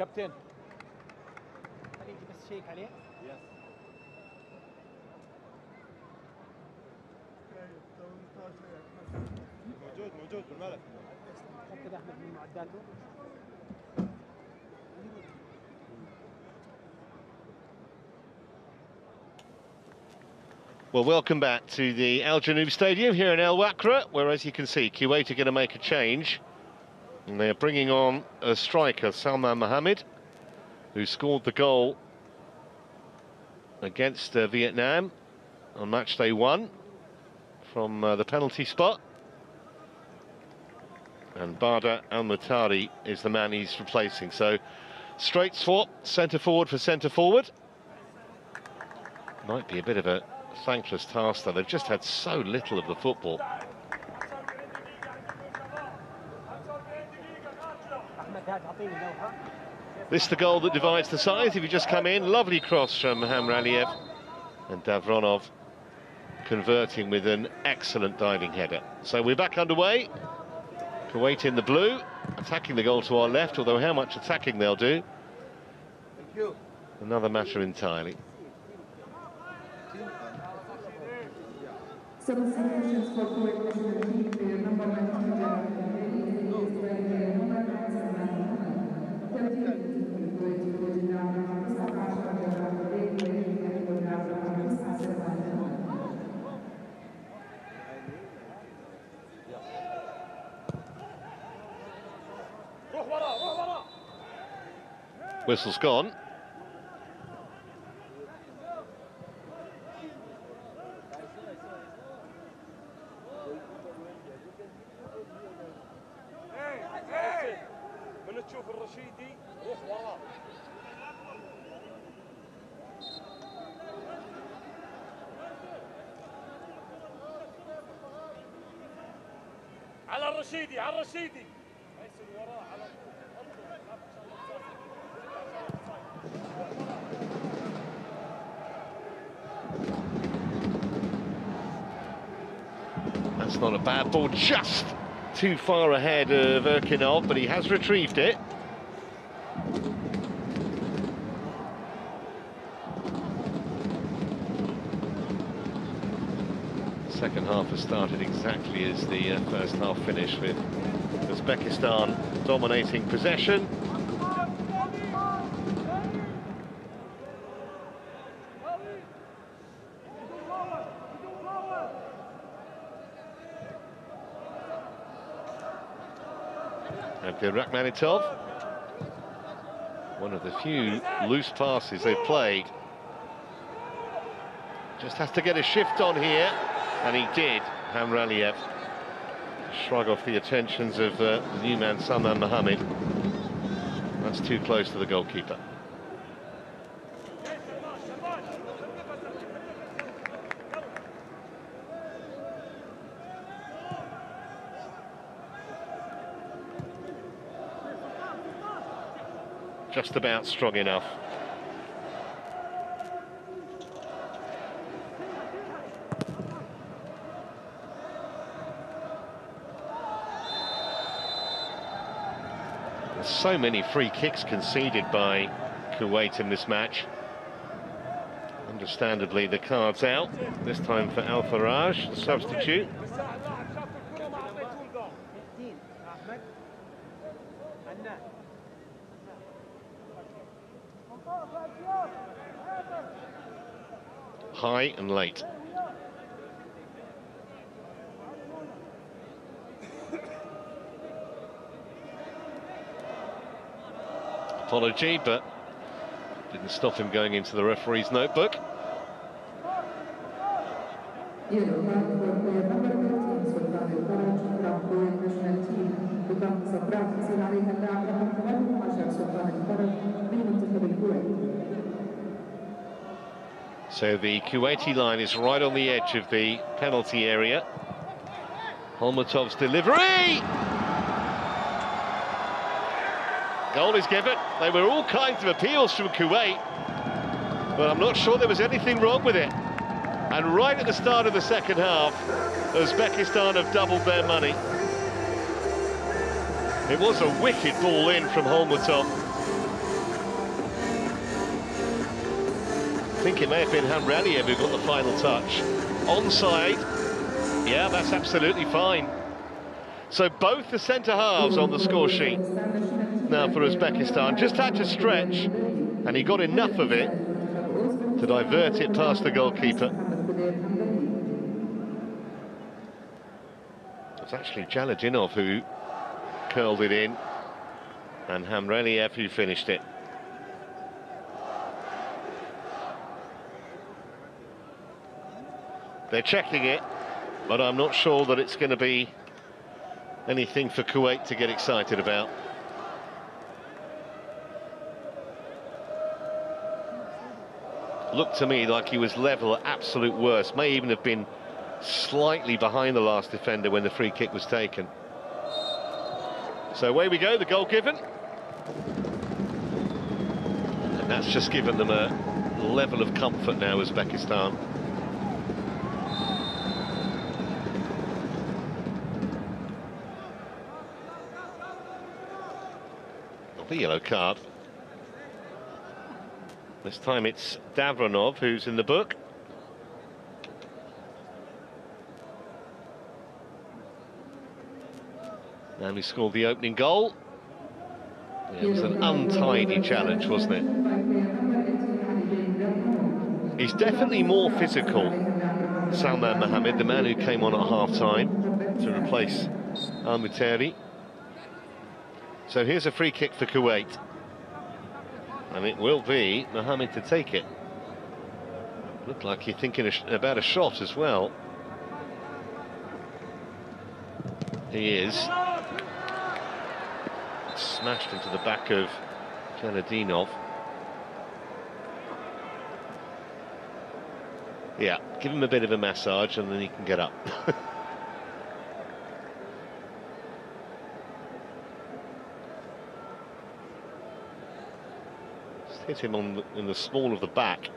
كابتن خليني بس شيك عليه موجود موجود بالملك متاكد احمد من معداته Well, welcome back to the Al Janoub Stadium here in El Wakra, where, as you can see, Kuwait are going to make a change. And they're bringing on a striker, Salman Mohammed, who scored the goal against uh, Vietnam on match day one from uh, the penalty spot. And Bada Al Mutari is the man he's replacing. So, straight swap, centre forward for centre forward. Might be a bit of a thankless task, though. They've just had so little of the football. This is the goal that divides the sides. If you just come in, lovely cross from Hamraliev and Davronov converting with an excellent diving header. So we're back underway. Kuwait in the blue, attacking the goal to our left, although how much attacking they'll do, another matter entirely. For Whistle's gone. Ball, just too far ahead of Erkinov, but he has retrieved it. Second half has started exactly as the uh, first half finished with Uzbekistan dominating possession. Abdir Rakhmanitov. One of the few loose passes they've played. Just has to get a shift on here, and he did, Hamraliev. Shrug off the attentions of uh, the new man, Salman Mohammed. That's too close to the goalkeeper. Just about strong enough. There's so many free kicks conceded by Kuwait in this match. Understandably, the card's out. This time for Al Faraj, substitute. High and late. Apology, but didn't stop him going into the referee's notebook. So the Kuwaiti line is right on the edge of the penalty area. Holmatov's delivery! Goal is given. There were all kinds of appeals from Kuwait, but I'm not sure there was anything wrong with it. And right at the start of the second half, Uzbekistan have doubled their money. It was a wicked ball in from Holmatov. Think it may have been Hamraliev who got the final touch. Onside. Yeah, that's absolutely fine. So both the centre halves on the score sheet now for Uzbekistan. Just had to stretch, and he got enough of it to divert it past the goalkeeper. It's actually Jaloliddinov who curled it in, and Hamraliev who finished it. They're checking it, but I'm not sure that it's going to be anything for Kuwait to get excited about. Looked to me like he was level at absolute worst, may even have been slightly behind the last defender when the free kick was taken. So away we go, the goal given. And that's just given them a level of comfort now, Uzbekistan. The yellow card. This time it's Davronov who's in the book. And he scored the opening goal. it was an untidy challenge, wasn't it? He's definitely more physical, Salman Mohammed, the man who came on at half-time to replace Al-Muteri. So here's a free kick for Kuwait. And it will be Mohammed to take it. Looked like you're thinking about a shot as well. He is. Smashed into the back of Jaloliddinov. Yeah, give him a bit of a massage and then he can get up. hit him on the, in the small of the back.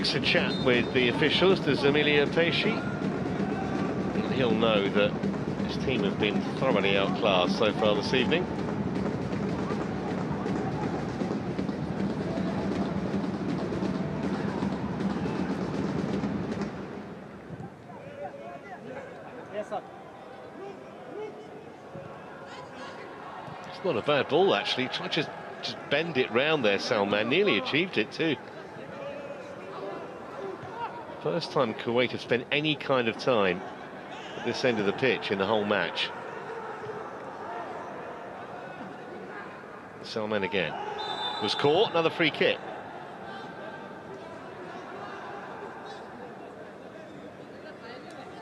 Likes a chat with the officials. There's Emilio Peixe. He'll know that his team have been thoroughly outclassed so far this evening. It's not a bad ball actually. Try to just bend it round there, Salman. Nearly achieved it too. First time Kuwait have spent any kind of time at this end of the pitch in the whole match. Salman again. Was caught, another free kick.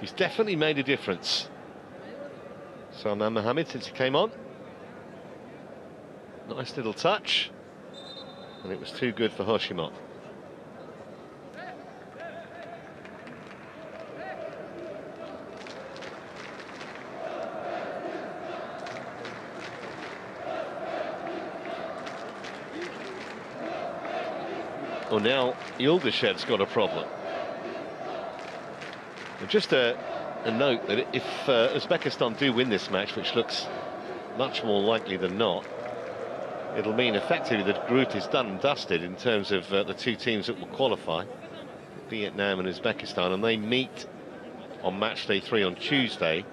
He's definitely made a difference. Salman Mohammed since he came on. Nice little touch. And it was too good for Hoshimov. Well, now Yildiz got a problem. Just a, a note that if uh, Uzbekistan do win this match, which looks much more likely than not, it'll mean effectively the group is done and dusted in terms of uh, the two teams that will qualify, Vietnam and Uzbekistan, and they meet on match day three on Tuesday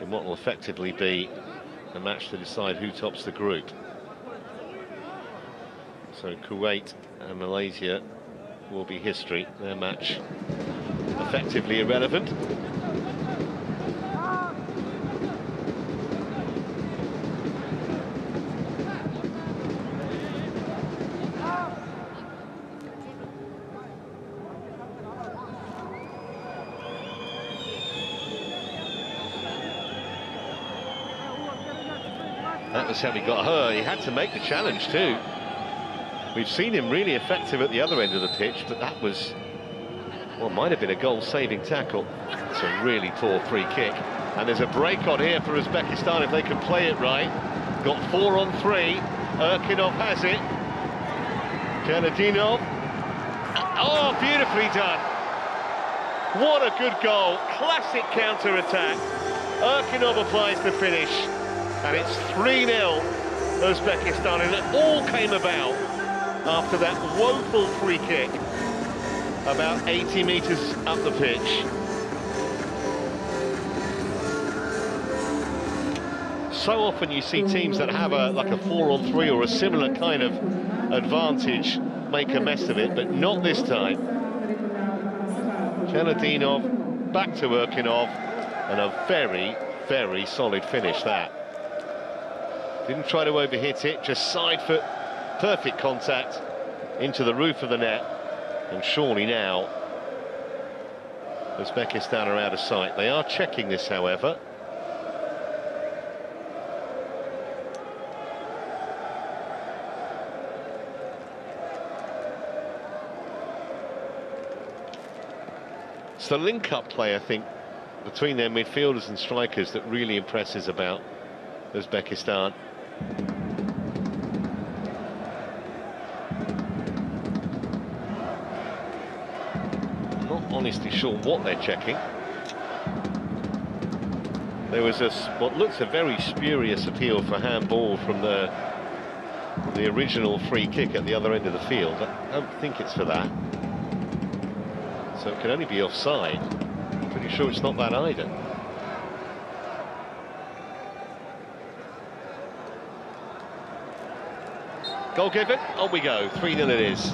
in what will effectively be a match to decide who tops the group. So Kuwait and Malaysia will be history. Their match effectively irrelevant. That was how he got her. He had to make the challenge too. We've seen him really effective at the other end of the pitch, but that was, well, might have been a goal-saving tackle. It's a really poor free kick. And there's a break on here for Uzbekistan if they can play it right. Got four on three. Erkinov has it. Jaloliddinov. Oh, beautifully done. What a good goal. Classic counter-attack. Erkinov applies the finish. And it's 3-0 Uzbekistan. And it all came about after that woeful free kick about 80 metres up the pitch. So often you see teams that have a like a four on three or a similar kind of advantage make a mess of it, but not this time. Jaloliddinov back to Erkinov and a very, very solid finish that. Didn't try to overhit it, just side foot, perfect contact into the roof of the net. And surely now, Uzbekistan are out of sight. They are checking this, however. It's the link-up play, I think, between their midfielders and strikers that really impresses about Uzbekistan. Honestly sure what they're checking. There was a, what looks a very spurious appeal for handball from the the original free kick at the other end of the field. I don't think it's for that. So it can only be offside. Pretty sure it's not that either. Goal given, on we go, 3-0 it is.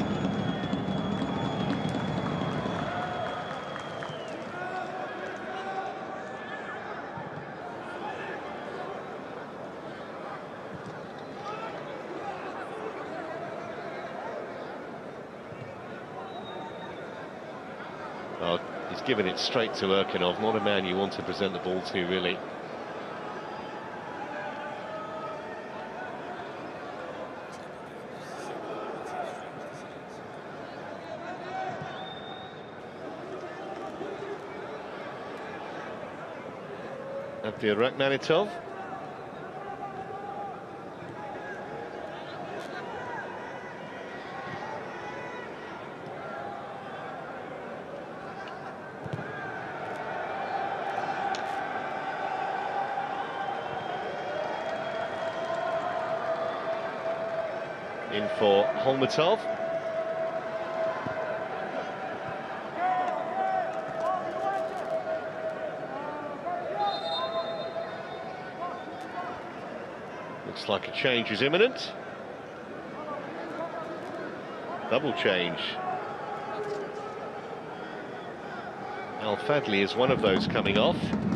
Well, he's given it straight to Erkinov, not a man you want to present the ball to, really. Abdir Rakhmanitov. In for Holmatov. Looks like a change is imminent. Double change. Al Fadli is one of those coming off.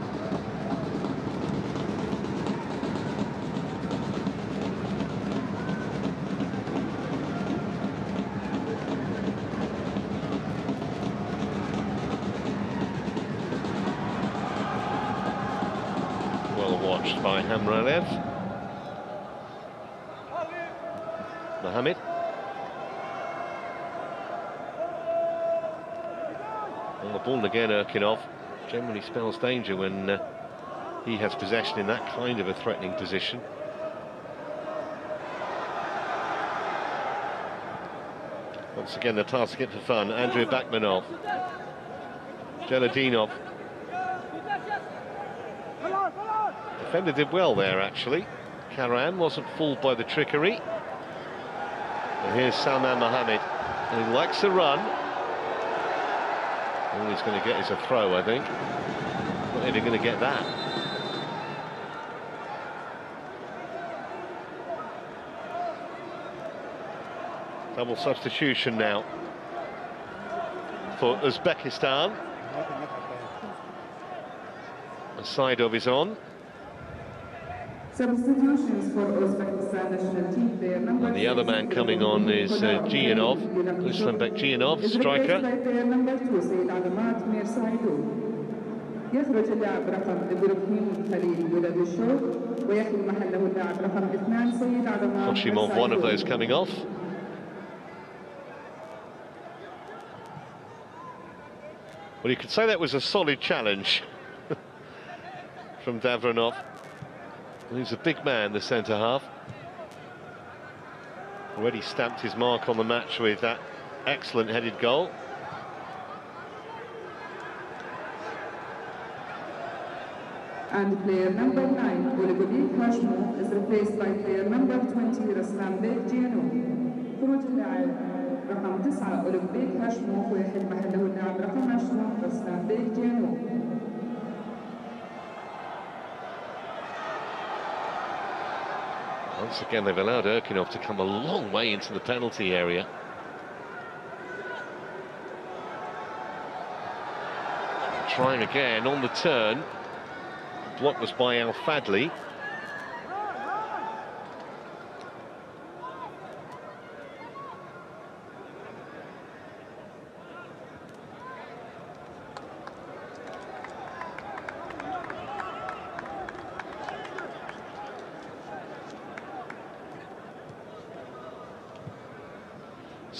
Again, Erkinov. Generally spells danger when uh, he has possession in that kind of a threatening position. Once again, the task it for fun. Andrew Bakmanov. Jaloliddinov. Defender did well there, actually. Karan wasn't fooled by the trickery. And here's Salman Mohammed. And he likes to run. All he's going to get is a throw, I think. Not even going to get that. Double substitution now for Uzbekistan. Saidov is on. Substitutions for Uzbekistan and the other man coming on is uh, Jiyanov, Ruslanbek Jiyanov, striker. يخرج اللاعب one of those coming off. Well, you could say that was a solid challenge from Davronov. He's a big man, the centre half. Already stamped his mark on the match with that excellent headed goal. And player number 9 Olegobek Hashmo is replaced by player number 20 Raslanbek Giano خروج اللاعب رقم 9 أولوغبيك هاشمو ويحل محله اللاعب رقم 10 رسلانبيك جيانو Once again, they've allowed Erkinov to come a long way into the penalty area. Trying again on the turn. Block was by Al Fadli.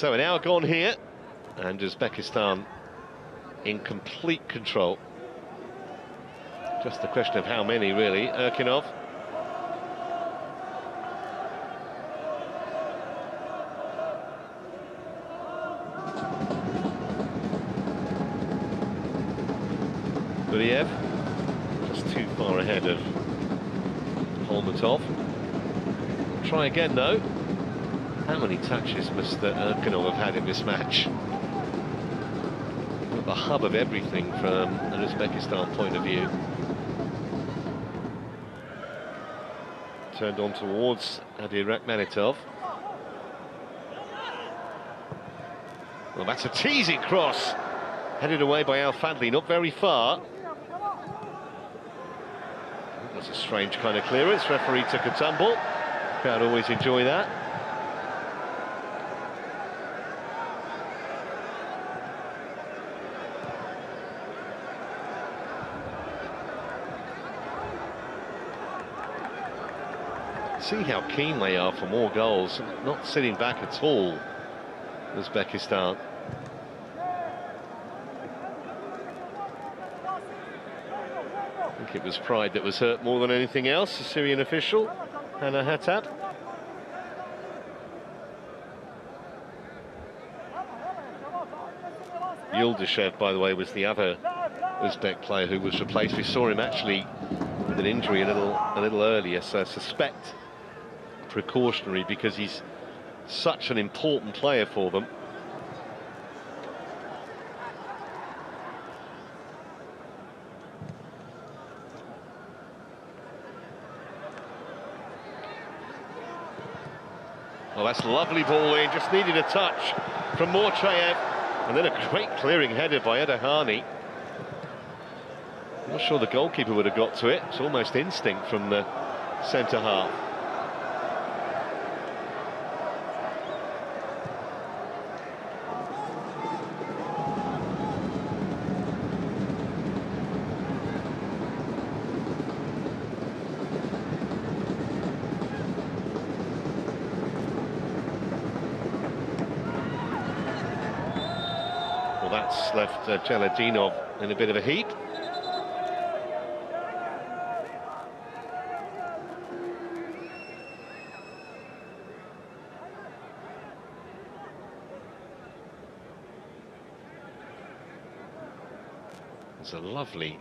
So an hour gone here, and Uzbekistan in complete control. Just a question of how many, really. Erkinov. Guriev, just too far ahead of Holmatov. Try again, though. How many touches must Erkinov have had in this match? The hub of everything from an Uzbekistan point of view. Turned on towards Adi Rakhmanitov. Well, that's a teasing cross. Headed away by Al Fadli, not very far. That's a strange kind of clearance. Referee took a tumble. Crowd always enjoy that. See how keen they are for more goals, not sitting back at all, Uzbekistan. I think it was pride that was hurt more than anything else, the Syrian official, Hanna Hattab. Yuldoshev, by the way, was the other Uzbek player who was replaced. We saw him actually with an injury a little a little earlier, so I suspect precautionary because he's such an important player for them. Well, that's lovely ball in, just needed a touch from Morchayev. And then a great clearing header by Edahani. Not sure the goalkeeper would have got to it. It's almost instinct from the centre half. Well, that's left uh, Jaloliddinov in a bit of a heap. It's a lovely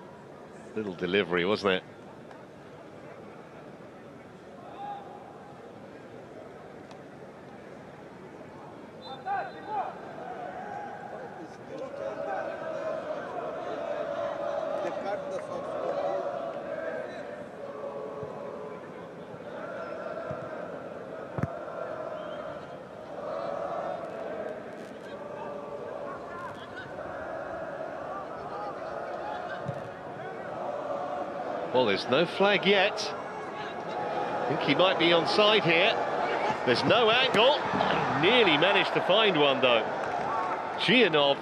little delivery, wasn't it? There's no flag yet. I think he might be on side here. There's no angle. Nearly managed to find one, though. Jiyanov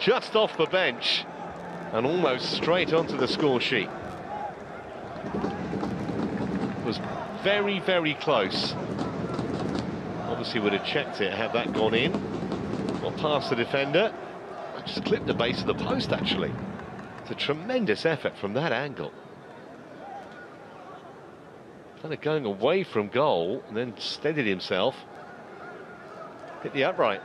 just off the bench and almost straight onto the score sheet. Was very, very close. Obviously would have checked it had that gone in. Got past the defender. Just clipped the base of the post, actually. It's a tremendous effort from that angle. Kind of going away from goal and then steadied himself. Hit the upright.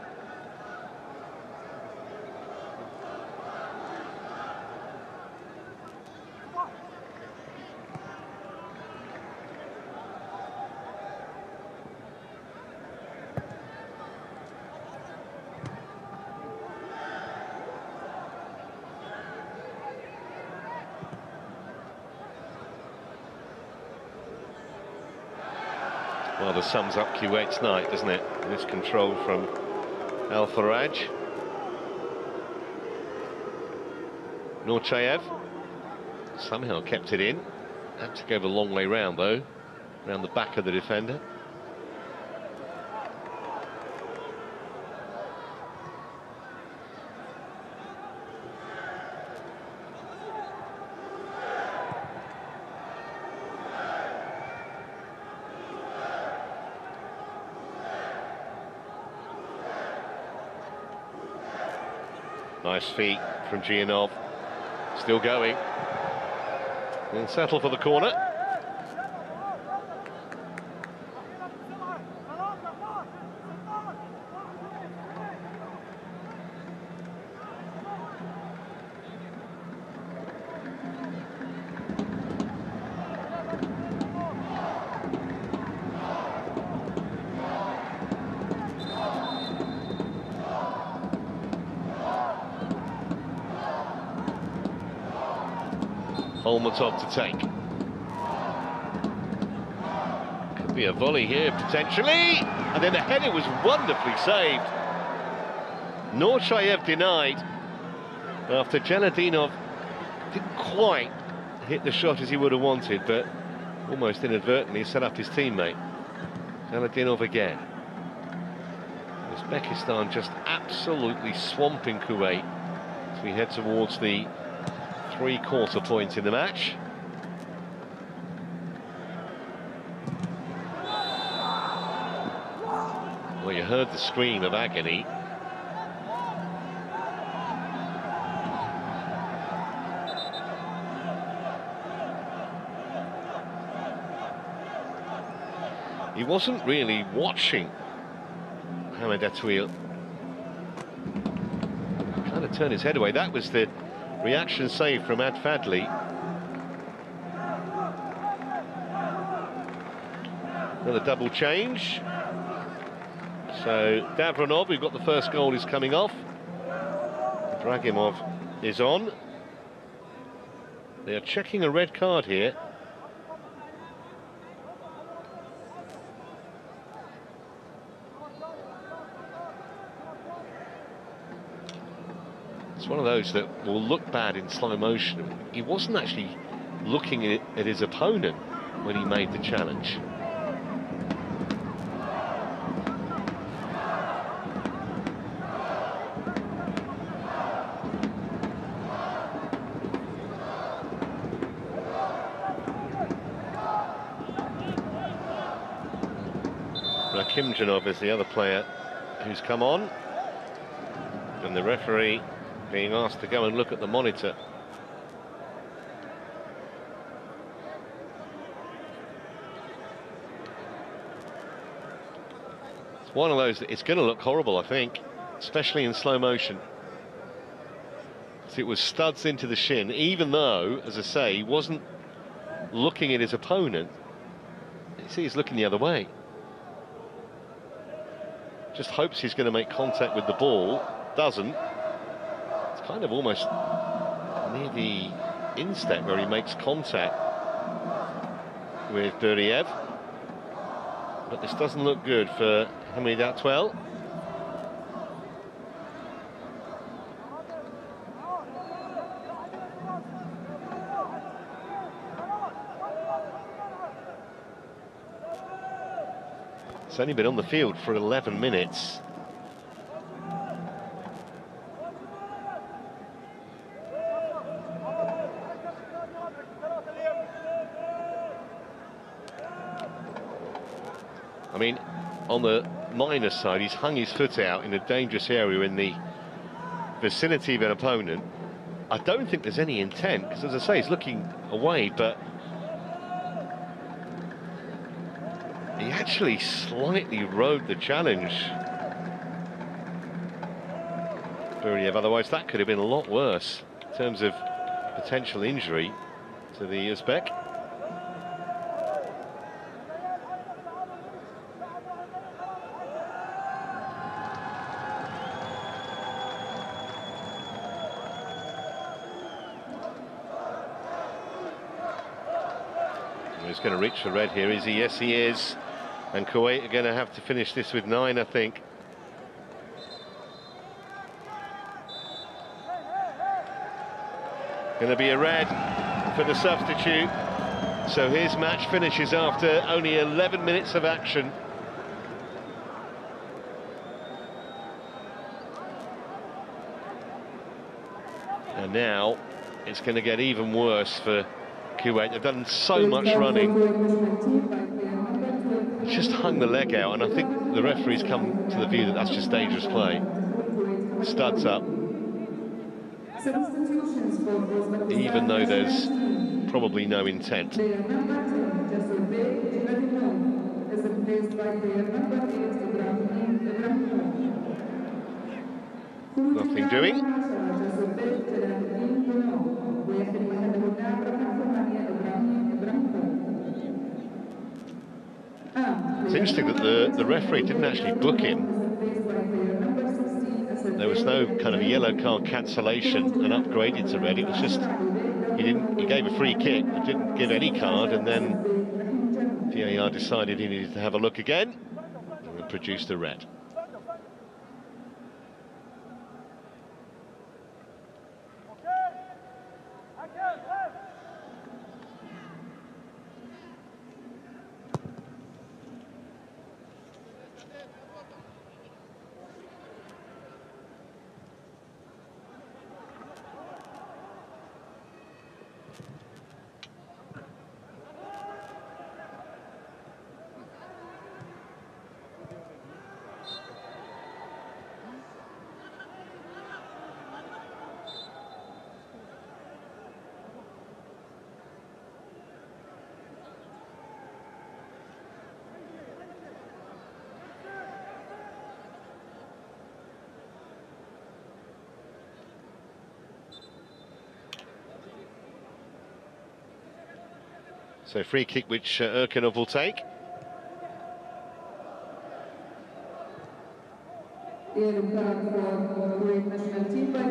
Sums up Kuwait's night, doesn't it? This control from Al Faraj. Norchayev somehow kept it in. Had to go the long way round though, around the back of the defender. Nice feet from Jiyanov. Still going. And settle for the corner. Holmatov to take. Could be a volley here potentially. And then the header was wonderfully saved. Norchayev denied after Jaloliddinov didn't quite hit the shot as he would have wanted, but almost inadvertently set up his teammate. Jaloliddinov again. Uzbekistan just absolutely swamping Kuwait as we head towards the three quarter points in the match. Well, you heard the scream of agony. He wasn't really watching Mohamed. Kind of turned his head away. That was the Reaction save from Al Fadli. Another double change. So Davronov, we've got the first goal is coming off. Dragimov is on. They are checking a red card here. It's one of those that will look bad in slow motion. He wasn't actually looking at, his opponent when he made the challenge. Rakimjanov is the other player who's come on. And the referee being asked to go and look at the monitor. It's one of those that it's going to look horrible, I think, especially in slow motion. So it was studs into the shin, even though, as I say, he wasn't looking at his opponent. You see, he's looking the other way. Just hopes he's going to make contact with the ball. Doesn't kind of almost near the instep where he makes contact with Buriev. But this doesn't look good for Hamid Atwell. It's only been on the field for 11 minutes. I mean, on the minus side, he's hung his foot out in a dangerous area in the vicinity of an opponent. I don't think there's any intent, because as I say, he's looking away, but he actually slightly rode the challenge. Buriev, otherwise that could have been a lot worse in terms of potential injury to the Uzbek. He's going to reach for red here, is he? Yes, he is. And Kuwait are going to have to finish this with nine, I think. Going to be a red for the substitute. So his match finishes after only 11 minutes of action. And now it's going to get even worse for Kuwait. They've done so much running. Just hung the leg out, and I think the referee's come to the view that that's just dangerous play. Studs up. Even though there's probably no intent. Nothing doing. It's interesting that the, the referee didn't actually book him. There was no kind of yellow card cancellation and upgraded to red. It was just he didn't he gave a free kick, but didn't give any card, and then VAR decided he needed to have a look again and produced a red. So free kick which uh, Erkinov will take.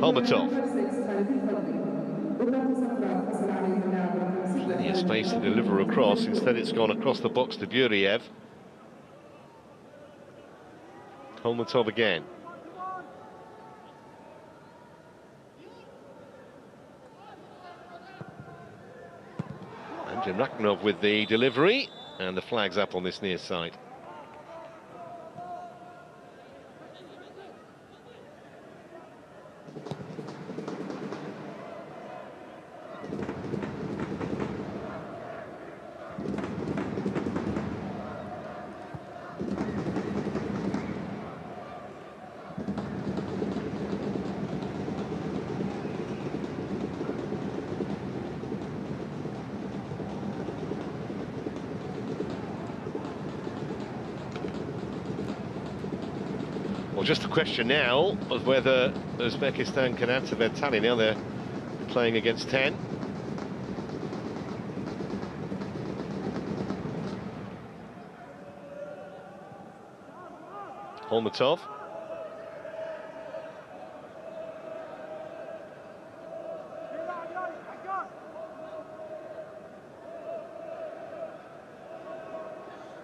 Holmatov. Plenty of space to deliver across. Instead, it's gone across the box to Buriev. Holmatov again. Janraknov with the delivery. And the flag's up on this near side. question now of whether Uzbekistan can add to their tally. Now they're playing against 10. Holmatov.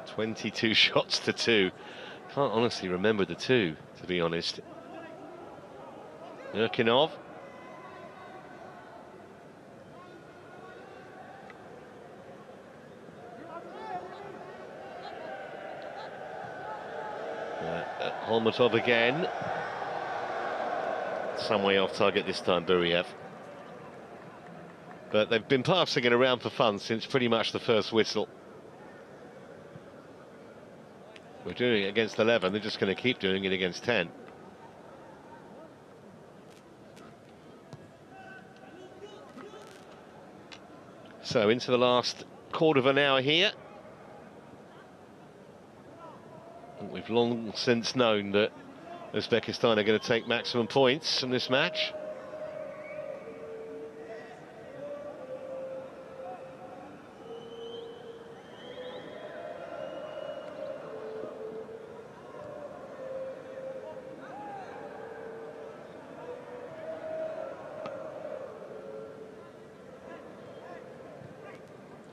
Twenty-two shots to two. Can't honestly remember the two, to be honest. Nurkinov. Uh, uh, Holmatov again. Some way off target this time, Buriev. But they've been passing it around for fun since pretty much the first whistle. We're doing it against 11, they're just going to keep doing it against 10. So into the last quarter of an hour here. We've long since known that Uzbekistan are going to take maximum points from this match.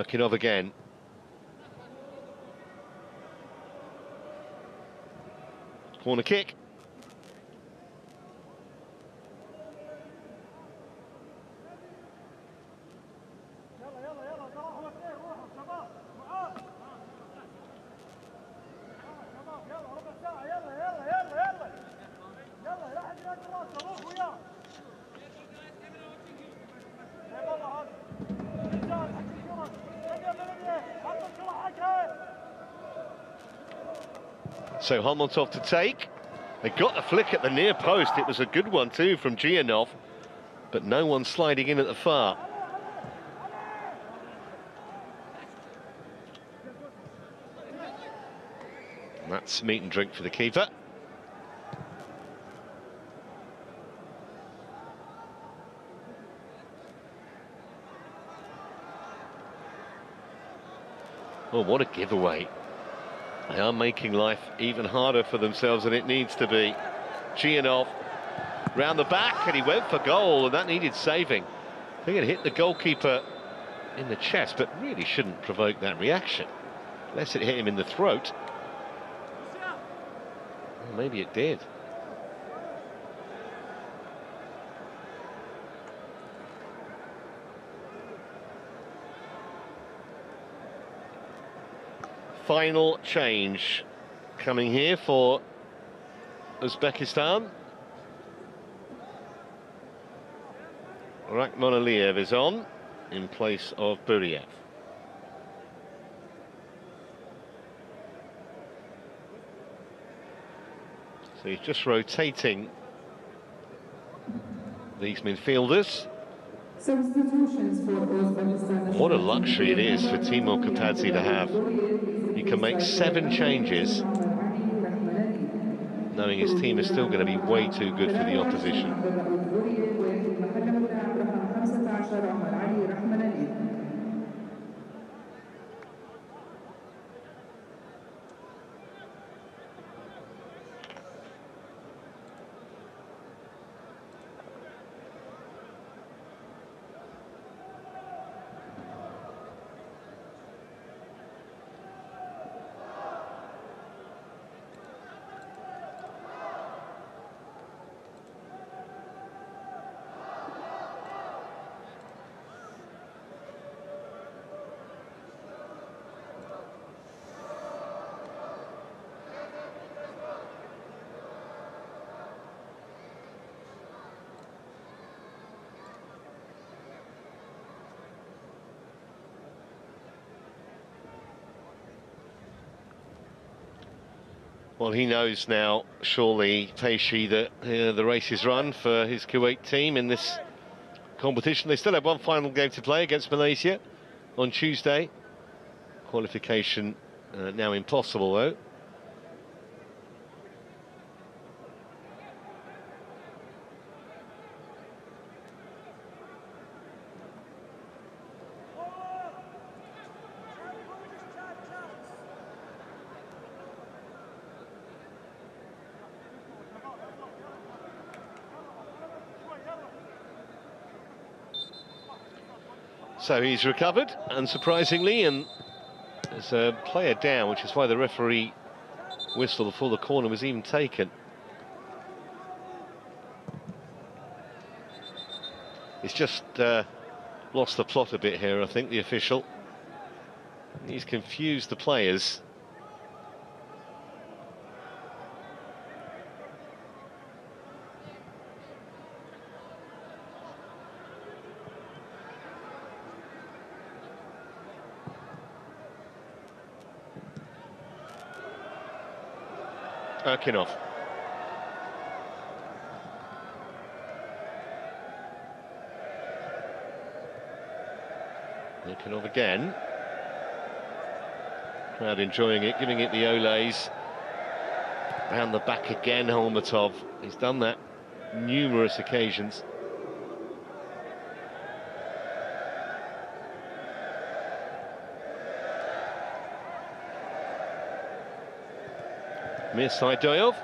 Erkinov again. Corner kick. So Holmatov to take. They got a flick at the near post. It was a good one too from Jiyanov, but no one sliding in at the far. And that's meat and drink for the keeper. Oh, what a giveaway. They are making life even harder for themselves than it needs to be. Jiyanov round the back and he went for goal and that needed saving. I think it hit the goalkeeper in the chest but really shouldn't provoke that reaction. Unless it hit him in the throat. Well, maybe it did. Final change coming here for Uzbekistan. Rakmonaliyev is on in place of Buriev. So he's just rotating these midfielders. Substitutions for What a luxury it is for Timur Kapadze to have. He can make seven changes, knowing his team is still going to be way too good for the opposition. Well, he knows now, surely, Teishi, that uh, the race is run for his Kuwait team in this competition. They still have one final game to play against Malaysia on Tuesday. Qualification Uh, now impossible though. So he's recovered, unsurprisingly, and there's a player down, which is why the referee whistle before the corner was even taken. He's just uh, lost the plot a bit here, I think, the official. He's confused the players. Erkinov. Erkinov again. Crowd enjoying it, giving it the Olays. Round the back again, Holmatov. He's done that numerous occasions. Mirsaidov.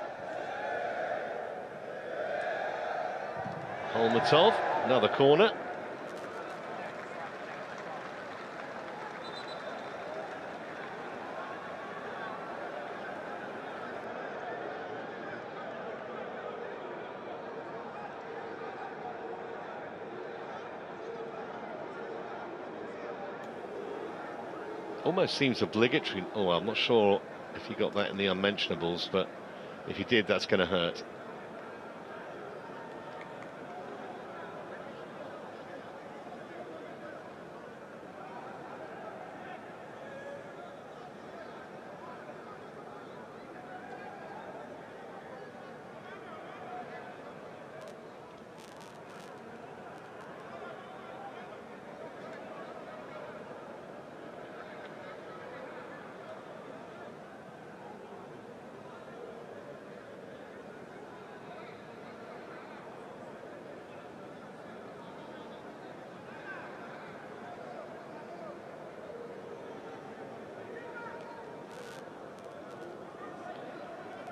Holmatov, another corner. Almost seems obligatory. Oh, I'm not sure if you got that in the unmentionables, but if you did, that's going to hurt.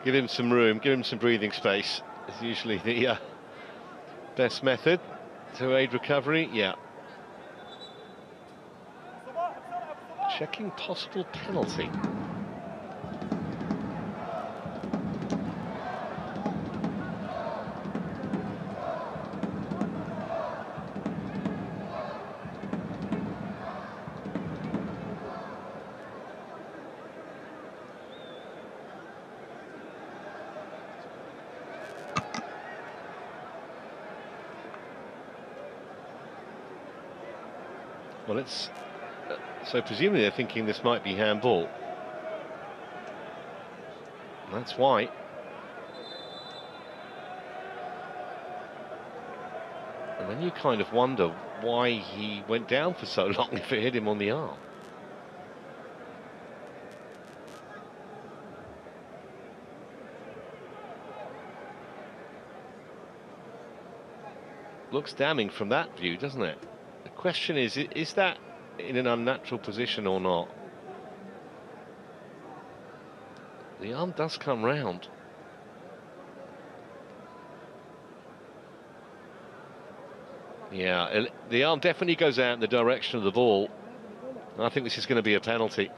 Give him some room, give him some breathing space. Is usually the uh, best method to aid recovery. Yeah. Checking possible penalty. Presumably they're thinking this might be handball. That's white. And then you kind of wonder why he went down for so long if it hit him on the arm. Looks damning from that view, doesn't it? The question is, is that in an unnatural position or not? The arm does come round. Yeah, the arm definitely goes out in the direction of the ball. I think this is going to be a penalty.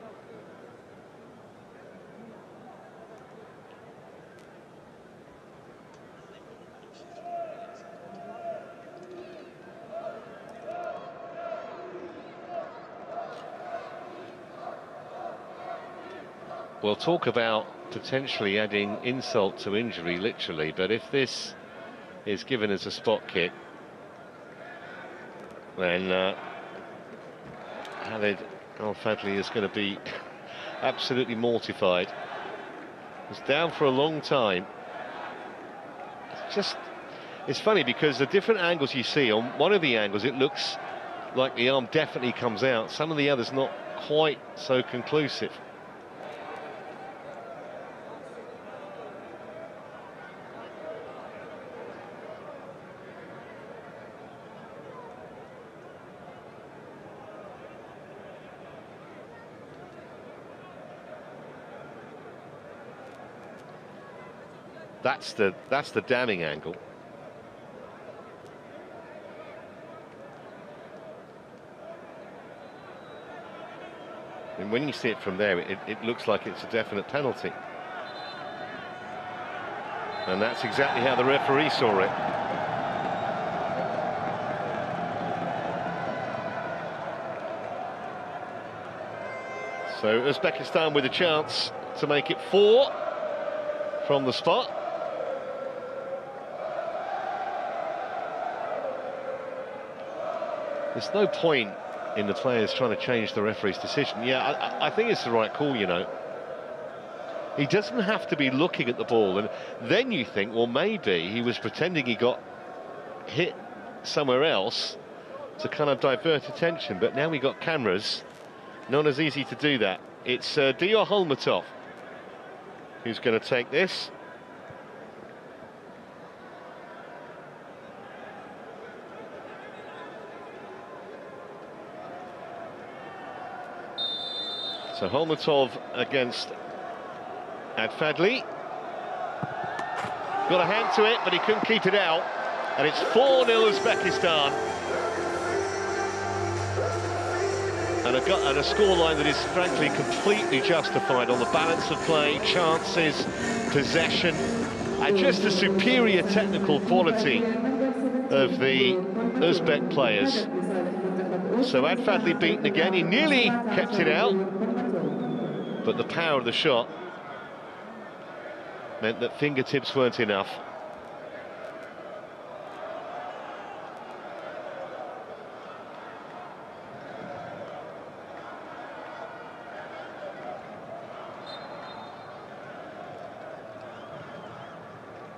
We'll talk about potentially adding insult to injury, literally, but if this is given as a spot kick, then uh, Khalid Al Fadli is going to be absolutely mortified. It's down for a long time. It's just, it's funny because the different angles you see, on one of the angles it looks like the arm definitely comes out, some of the others not quite so conclusive. That's the that's the damning angle. And when you see it from there, it, it looks like it's a definite penalty. And that's exactly how the referee saw it. So Uzbekistan with a chance to make it four from the spot. There's no point in the players trying to change the referee's decision. Yeah, I, I think it's the right call, you know. He doesn't have to be looking at the ball, and then you think, well, maybe he was pretending he got hit somewhere else to kind of divert attention, but now we've got cameras. Not as easy to do that. It's uh, Dior Holmatov who's going to take this. So Holmatov against Al Fadli. Got a hand to it, but he couldn't keep it out. And it's 4-0 Uzbekistan. And a, and a scoreline that is frankly completely justified on the balance of play, chances, possession, and just the superior technical quality of the Uzbek players. So Al Fadli beaten again, he nearly kept it out, but the power of the shot meant that fingertips weren't enough.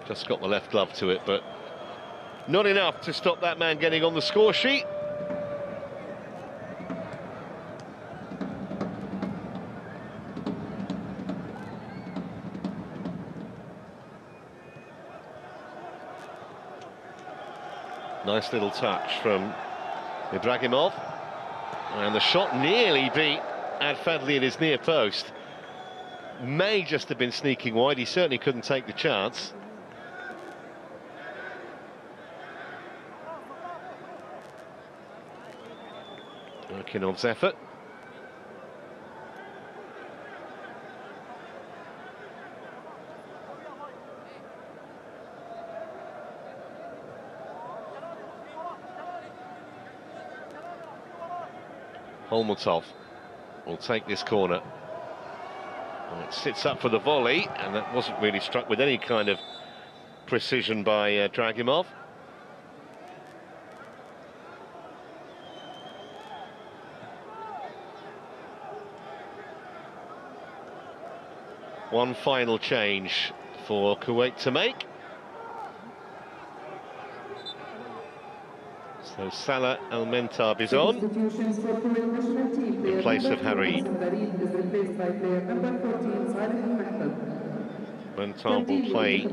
Just got the left glove to it, but not enough to stop that man getting on the score sheet. Nice little touch from Ibrahimov. And the shot nearly beat Al Fadli at his near post. May just have been sneaking wide. He certainly couldn't take the chance. Erkinov's effort. Holmatov will take this corner. Well, it sits up for the volley, and that wasn't really struck with any kind of precision by uh, Dragimov. One final change for Kuwait to make. So Salah Mentab is on in place of Harib. Mentab will play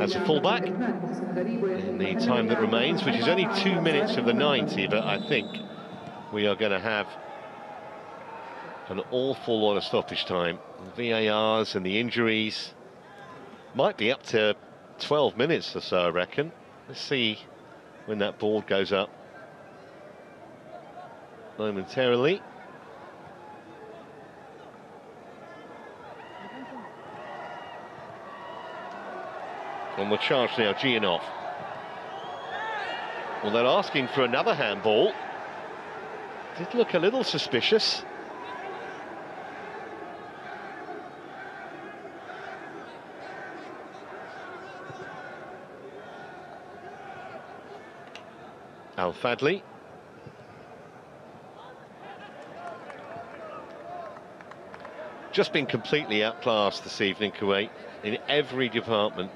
as a fullback in the time that remains, which is only two minutes of the 90, but I think we are going to have an awful lot of stoppage time. The VARs and the injuries might be up to 12 minutes or so, I reckon. Let's see when that board goes up momentarily. On the charge now, Jiyanov. Well, they're asking for another handball. Did look a little suspicious. Fadli. Just been completely outclassed this evening, Kuwait, in every department.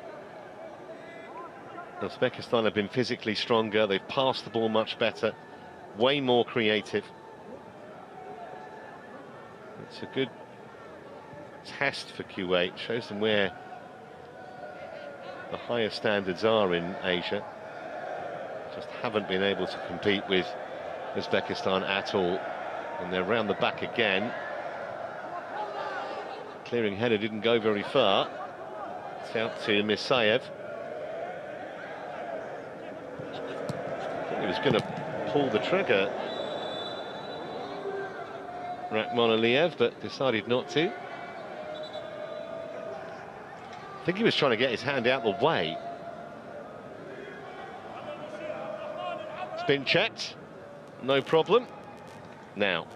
Uzbekistan have been physically stronger, they've passed the ball much better, way more creative. It's a good test for Kuwait, shows them where the higher standards are in Asia just haven't been able to compete with Uzbekistan at all. And they're round the back again. Clearing header didn't go very far. It's out to Misayev. He was going to pull the trigger, Rakhmonaliev, but decided not to. I think he was trying to get his hand out the way. Been checked, no problem. Now,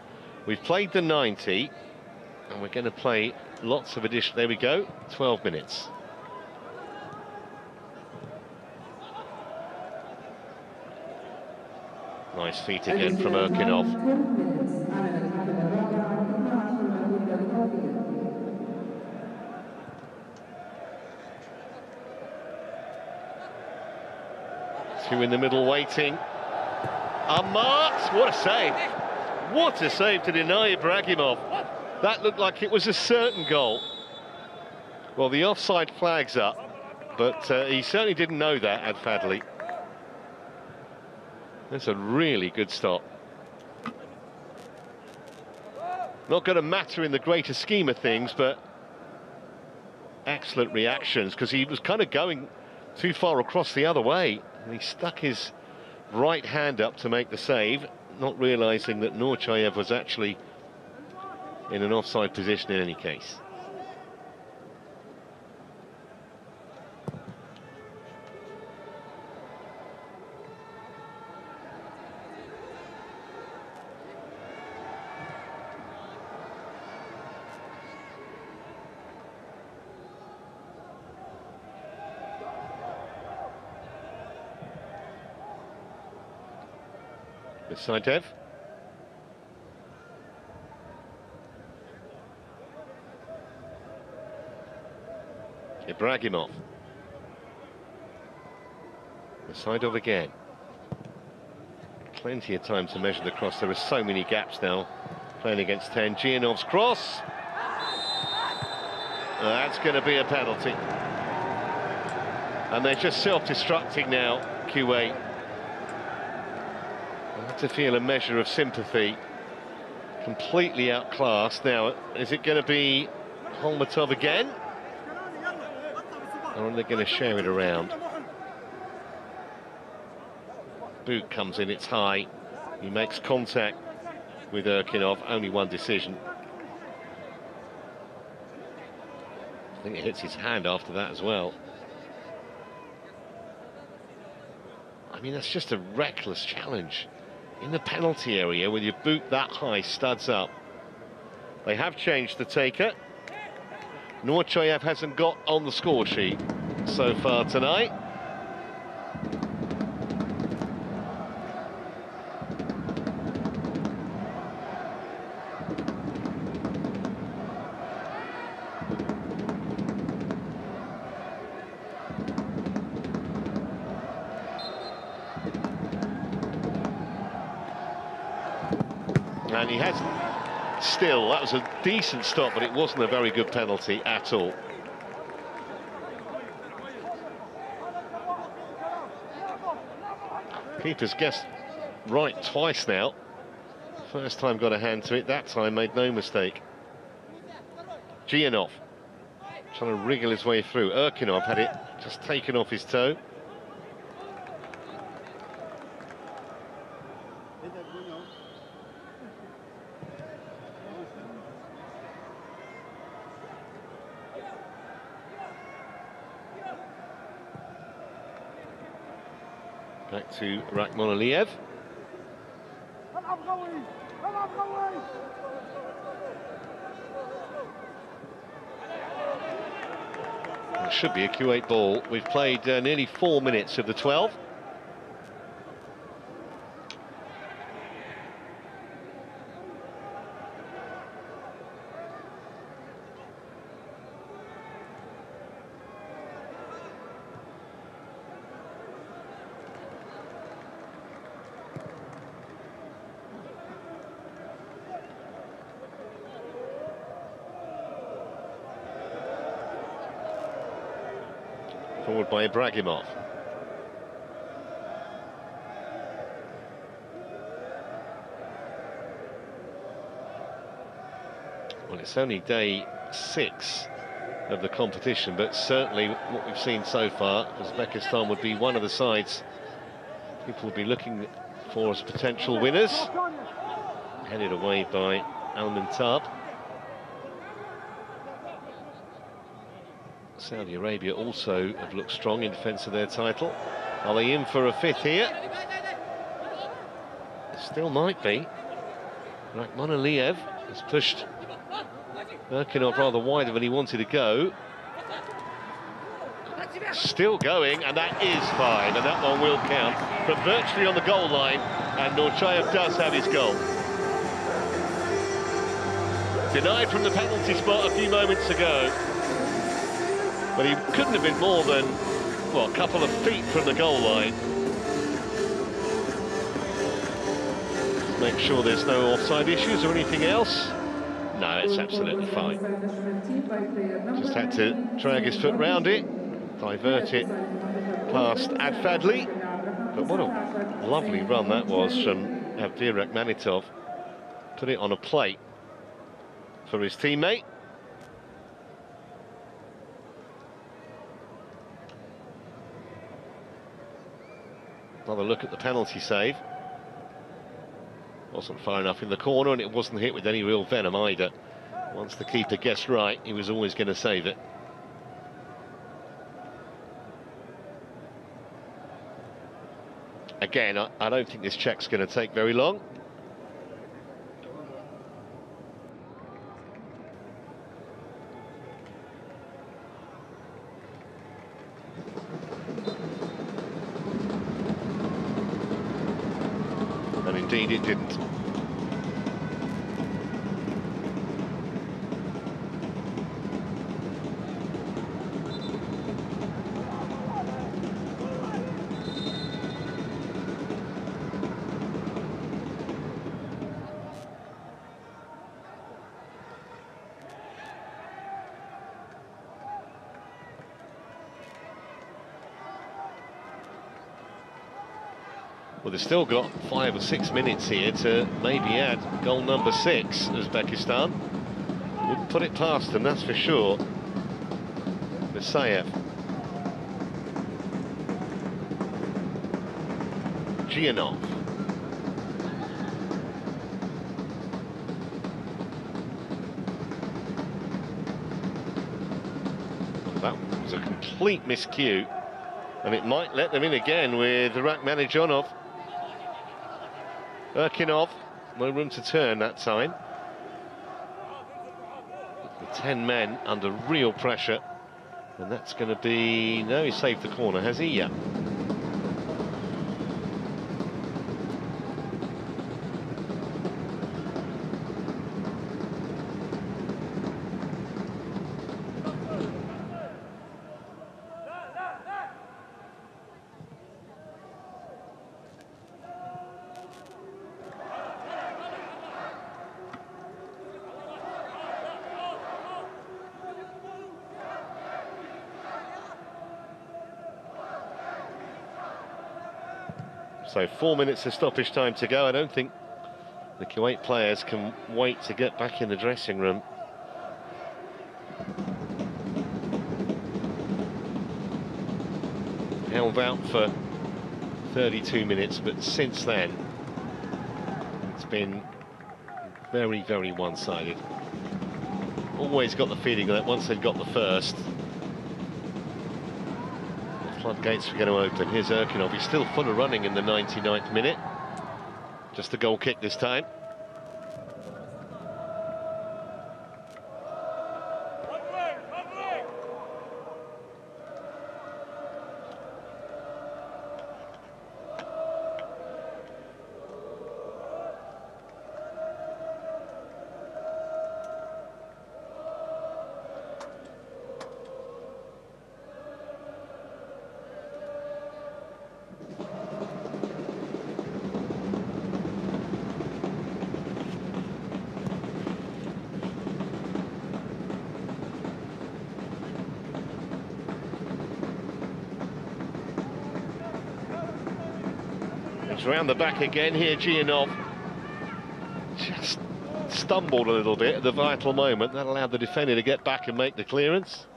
we've played the 90, and we're going to play lots of addition. There we go, 12 minutes. Nice feet again from Erkinov. Two in the middle waiting. Unmarked, what a save. What a save to deny Ibragimov. That looked like it was a certain goal. Well, the offside flag's up, but uh, he certainly didn't know that, Al Fadli. That's a really good stop. Not going to matter in the greater scheme of things, but excellent reactions because he was kind of going too far across the other way. And he stuck his right hand up to make the save, not realising that Norchayev was actually in an offside position in any case. Saitev. Ibragimov. Saidov again. Plenty of time to measure the cross. There are so many gaps now playing against 10. Jiyanov's cross. That's going to be a penalty. And they're just self-destructing now, Kuwait to feel a measure of sympathy. Completely outclassed. Now, is it going to be Holmatov again? Or are they going to share it around? Boot comes in, it's high. He makes contact with Erkinov, only one decision. I think it hits his hand after that as well. I mean, that's just a reckless challenge in the penalty area with your boot that high, studs up. They have changed the taker. Norchayev hasn't got on the score sheet so far tonight. Was a decent stop, but it wasn't a very good penalty at all. Keeper's guessed right twice now. First time got a hand to it, that time made no mistake. Jiyanov trying to wriggle his way through. Erkinov had it just taken off his toe. To Rakhmonaliev. It should be a Kuwait ball. We've played uh, nearly four minutes of the 12. Ibragimov. Well, it's only day six of the competition, but certainly what we've seen so far, Uzbekistan would be one of the sides people would be looking for as potential winners. Headed away by Al-Mintab. Saudi Arabia also have looked strong in defence of their title. Are they in for a fifth here? Still might be. Rakhmonaliev has pushed Erkinov rather wider than he wanted to go. Still going, and that is fine, and that one will count from virtually on the goal line, and Norchayev does have his goal. Denied from the penalty spot a few moments ago, but he couldn't have been more than, well, a couple of feet from the goal line. Make sure there's no offside issues or anything else. No, it's absolutely fine. Just had to drag his foot round it, divert it past Al Fadli. But what a lovely run that was from Avdir Rakhmanitov. Put it on a plate for his teammate. Another look at the penalty save. Wasn't far enough in the corner and it wasn't hit with any real venom either. Once the keeper guessed right, he was always going to save it. Again, I, I don't think this check's going to take very long. And indeed it didn't. Well, they've still got five or six minutes here to maybe add goal number six, Uzbekistan. Wouldn't put it past them, that's for sure. Musayev. Jiyanov. That was a complete miscue. And it might let them in again with Rakhmanijonov. Erkinov, no room to turn that time. The 10 men under real pressure. And that's going to be... No, he saved the corner, has he? Yeah. So four minutes of stoppage time to go. I don't think the Kuwait players can wait to get back in the dressing room. Held out for 32 minutes, but since then, it's been very, very one-sided. Always got the feeling that once they'd got the first, floodgates were going to open. Here's Erkinov. He's still full of running in the 99th minute. Just a goal kick this time. Round the back again here, Jiyanov. Just stumbled a little bit at the vital moment. That allowed the defender to get back and make the clearance.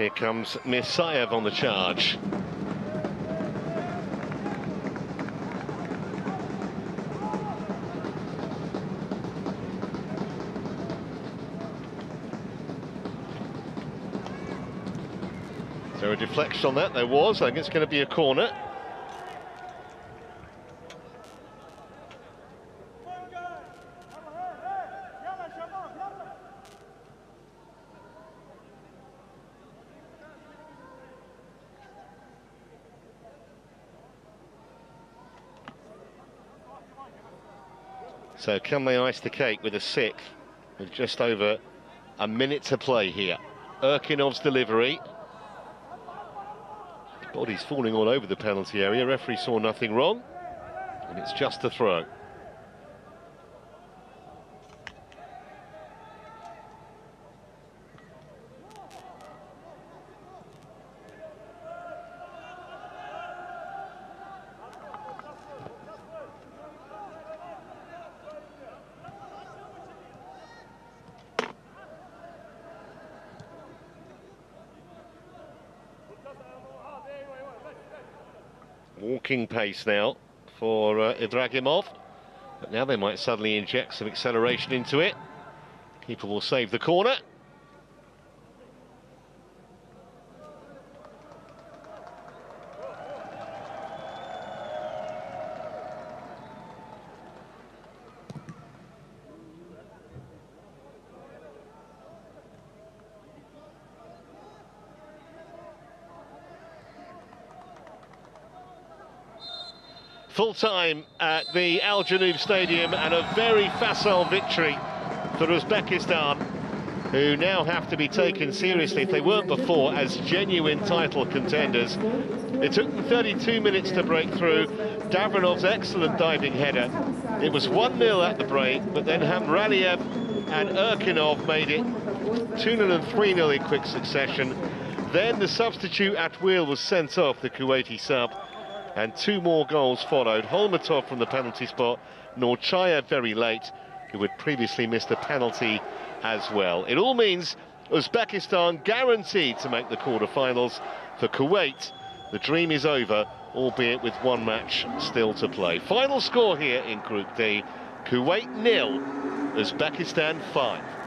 Here comes Mirsayev on the charge. So a deflection on that, there was. I think it's going to be a corner. So can they ice the cake with a sixth with just over a minute to play here? Erkinov's delivery. Body's falling all over the penalty area. Referee saw nothing wrong. And it's just a throw. Pace now for uh, Ibragimov. But now they might suddenly inject some acceleration into it. Keeper will save the corner. Full time at the Al Janoub Stadium and a very facile victory for Uzbekistan, who now have to be taken seriously if they weren't before as genuine title contenders. It took them 32 minutes to break through. Davronov's excellent diving header. It was 1-0 at the break, but then Hamraliev and Erkinov made it 2-0 and 3-0 in quick succession. Then the substitute at wheel was sent off, the Kuwaiti sub, and two more goals followed. Holmatov from the penalty spot, Norchayev very late, who had previously missed a penalty as well. It all means Uzbekistan guaranteed to make the quarter-finals. For Kuwait, the dream is over, albeit with one match still to play. Final score here in Group D, Kuwait nil, Uzbekistan 5.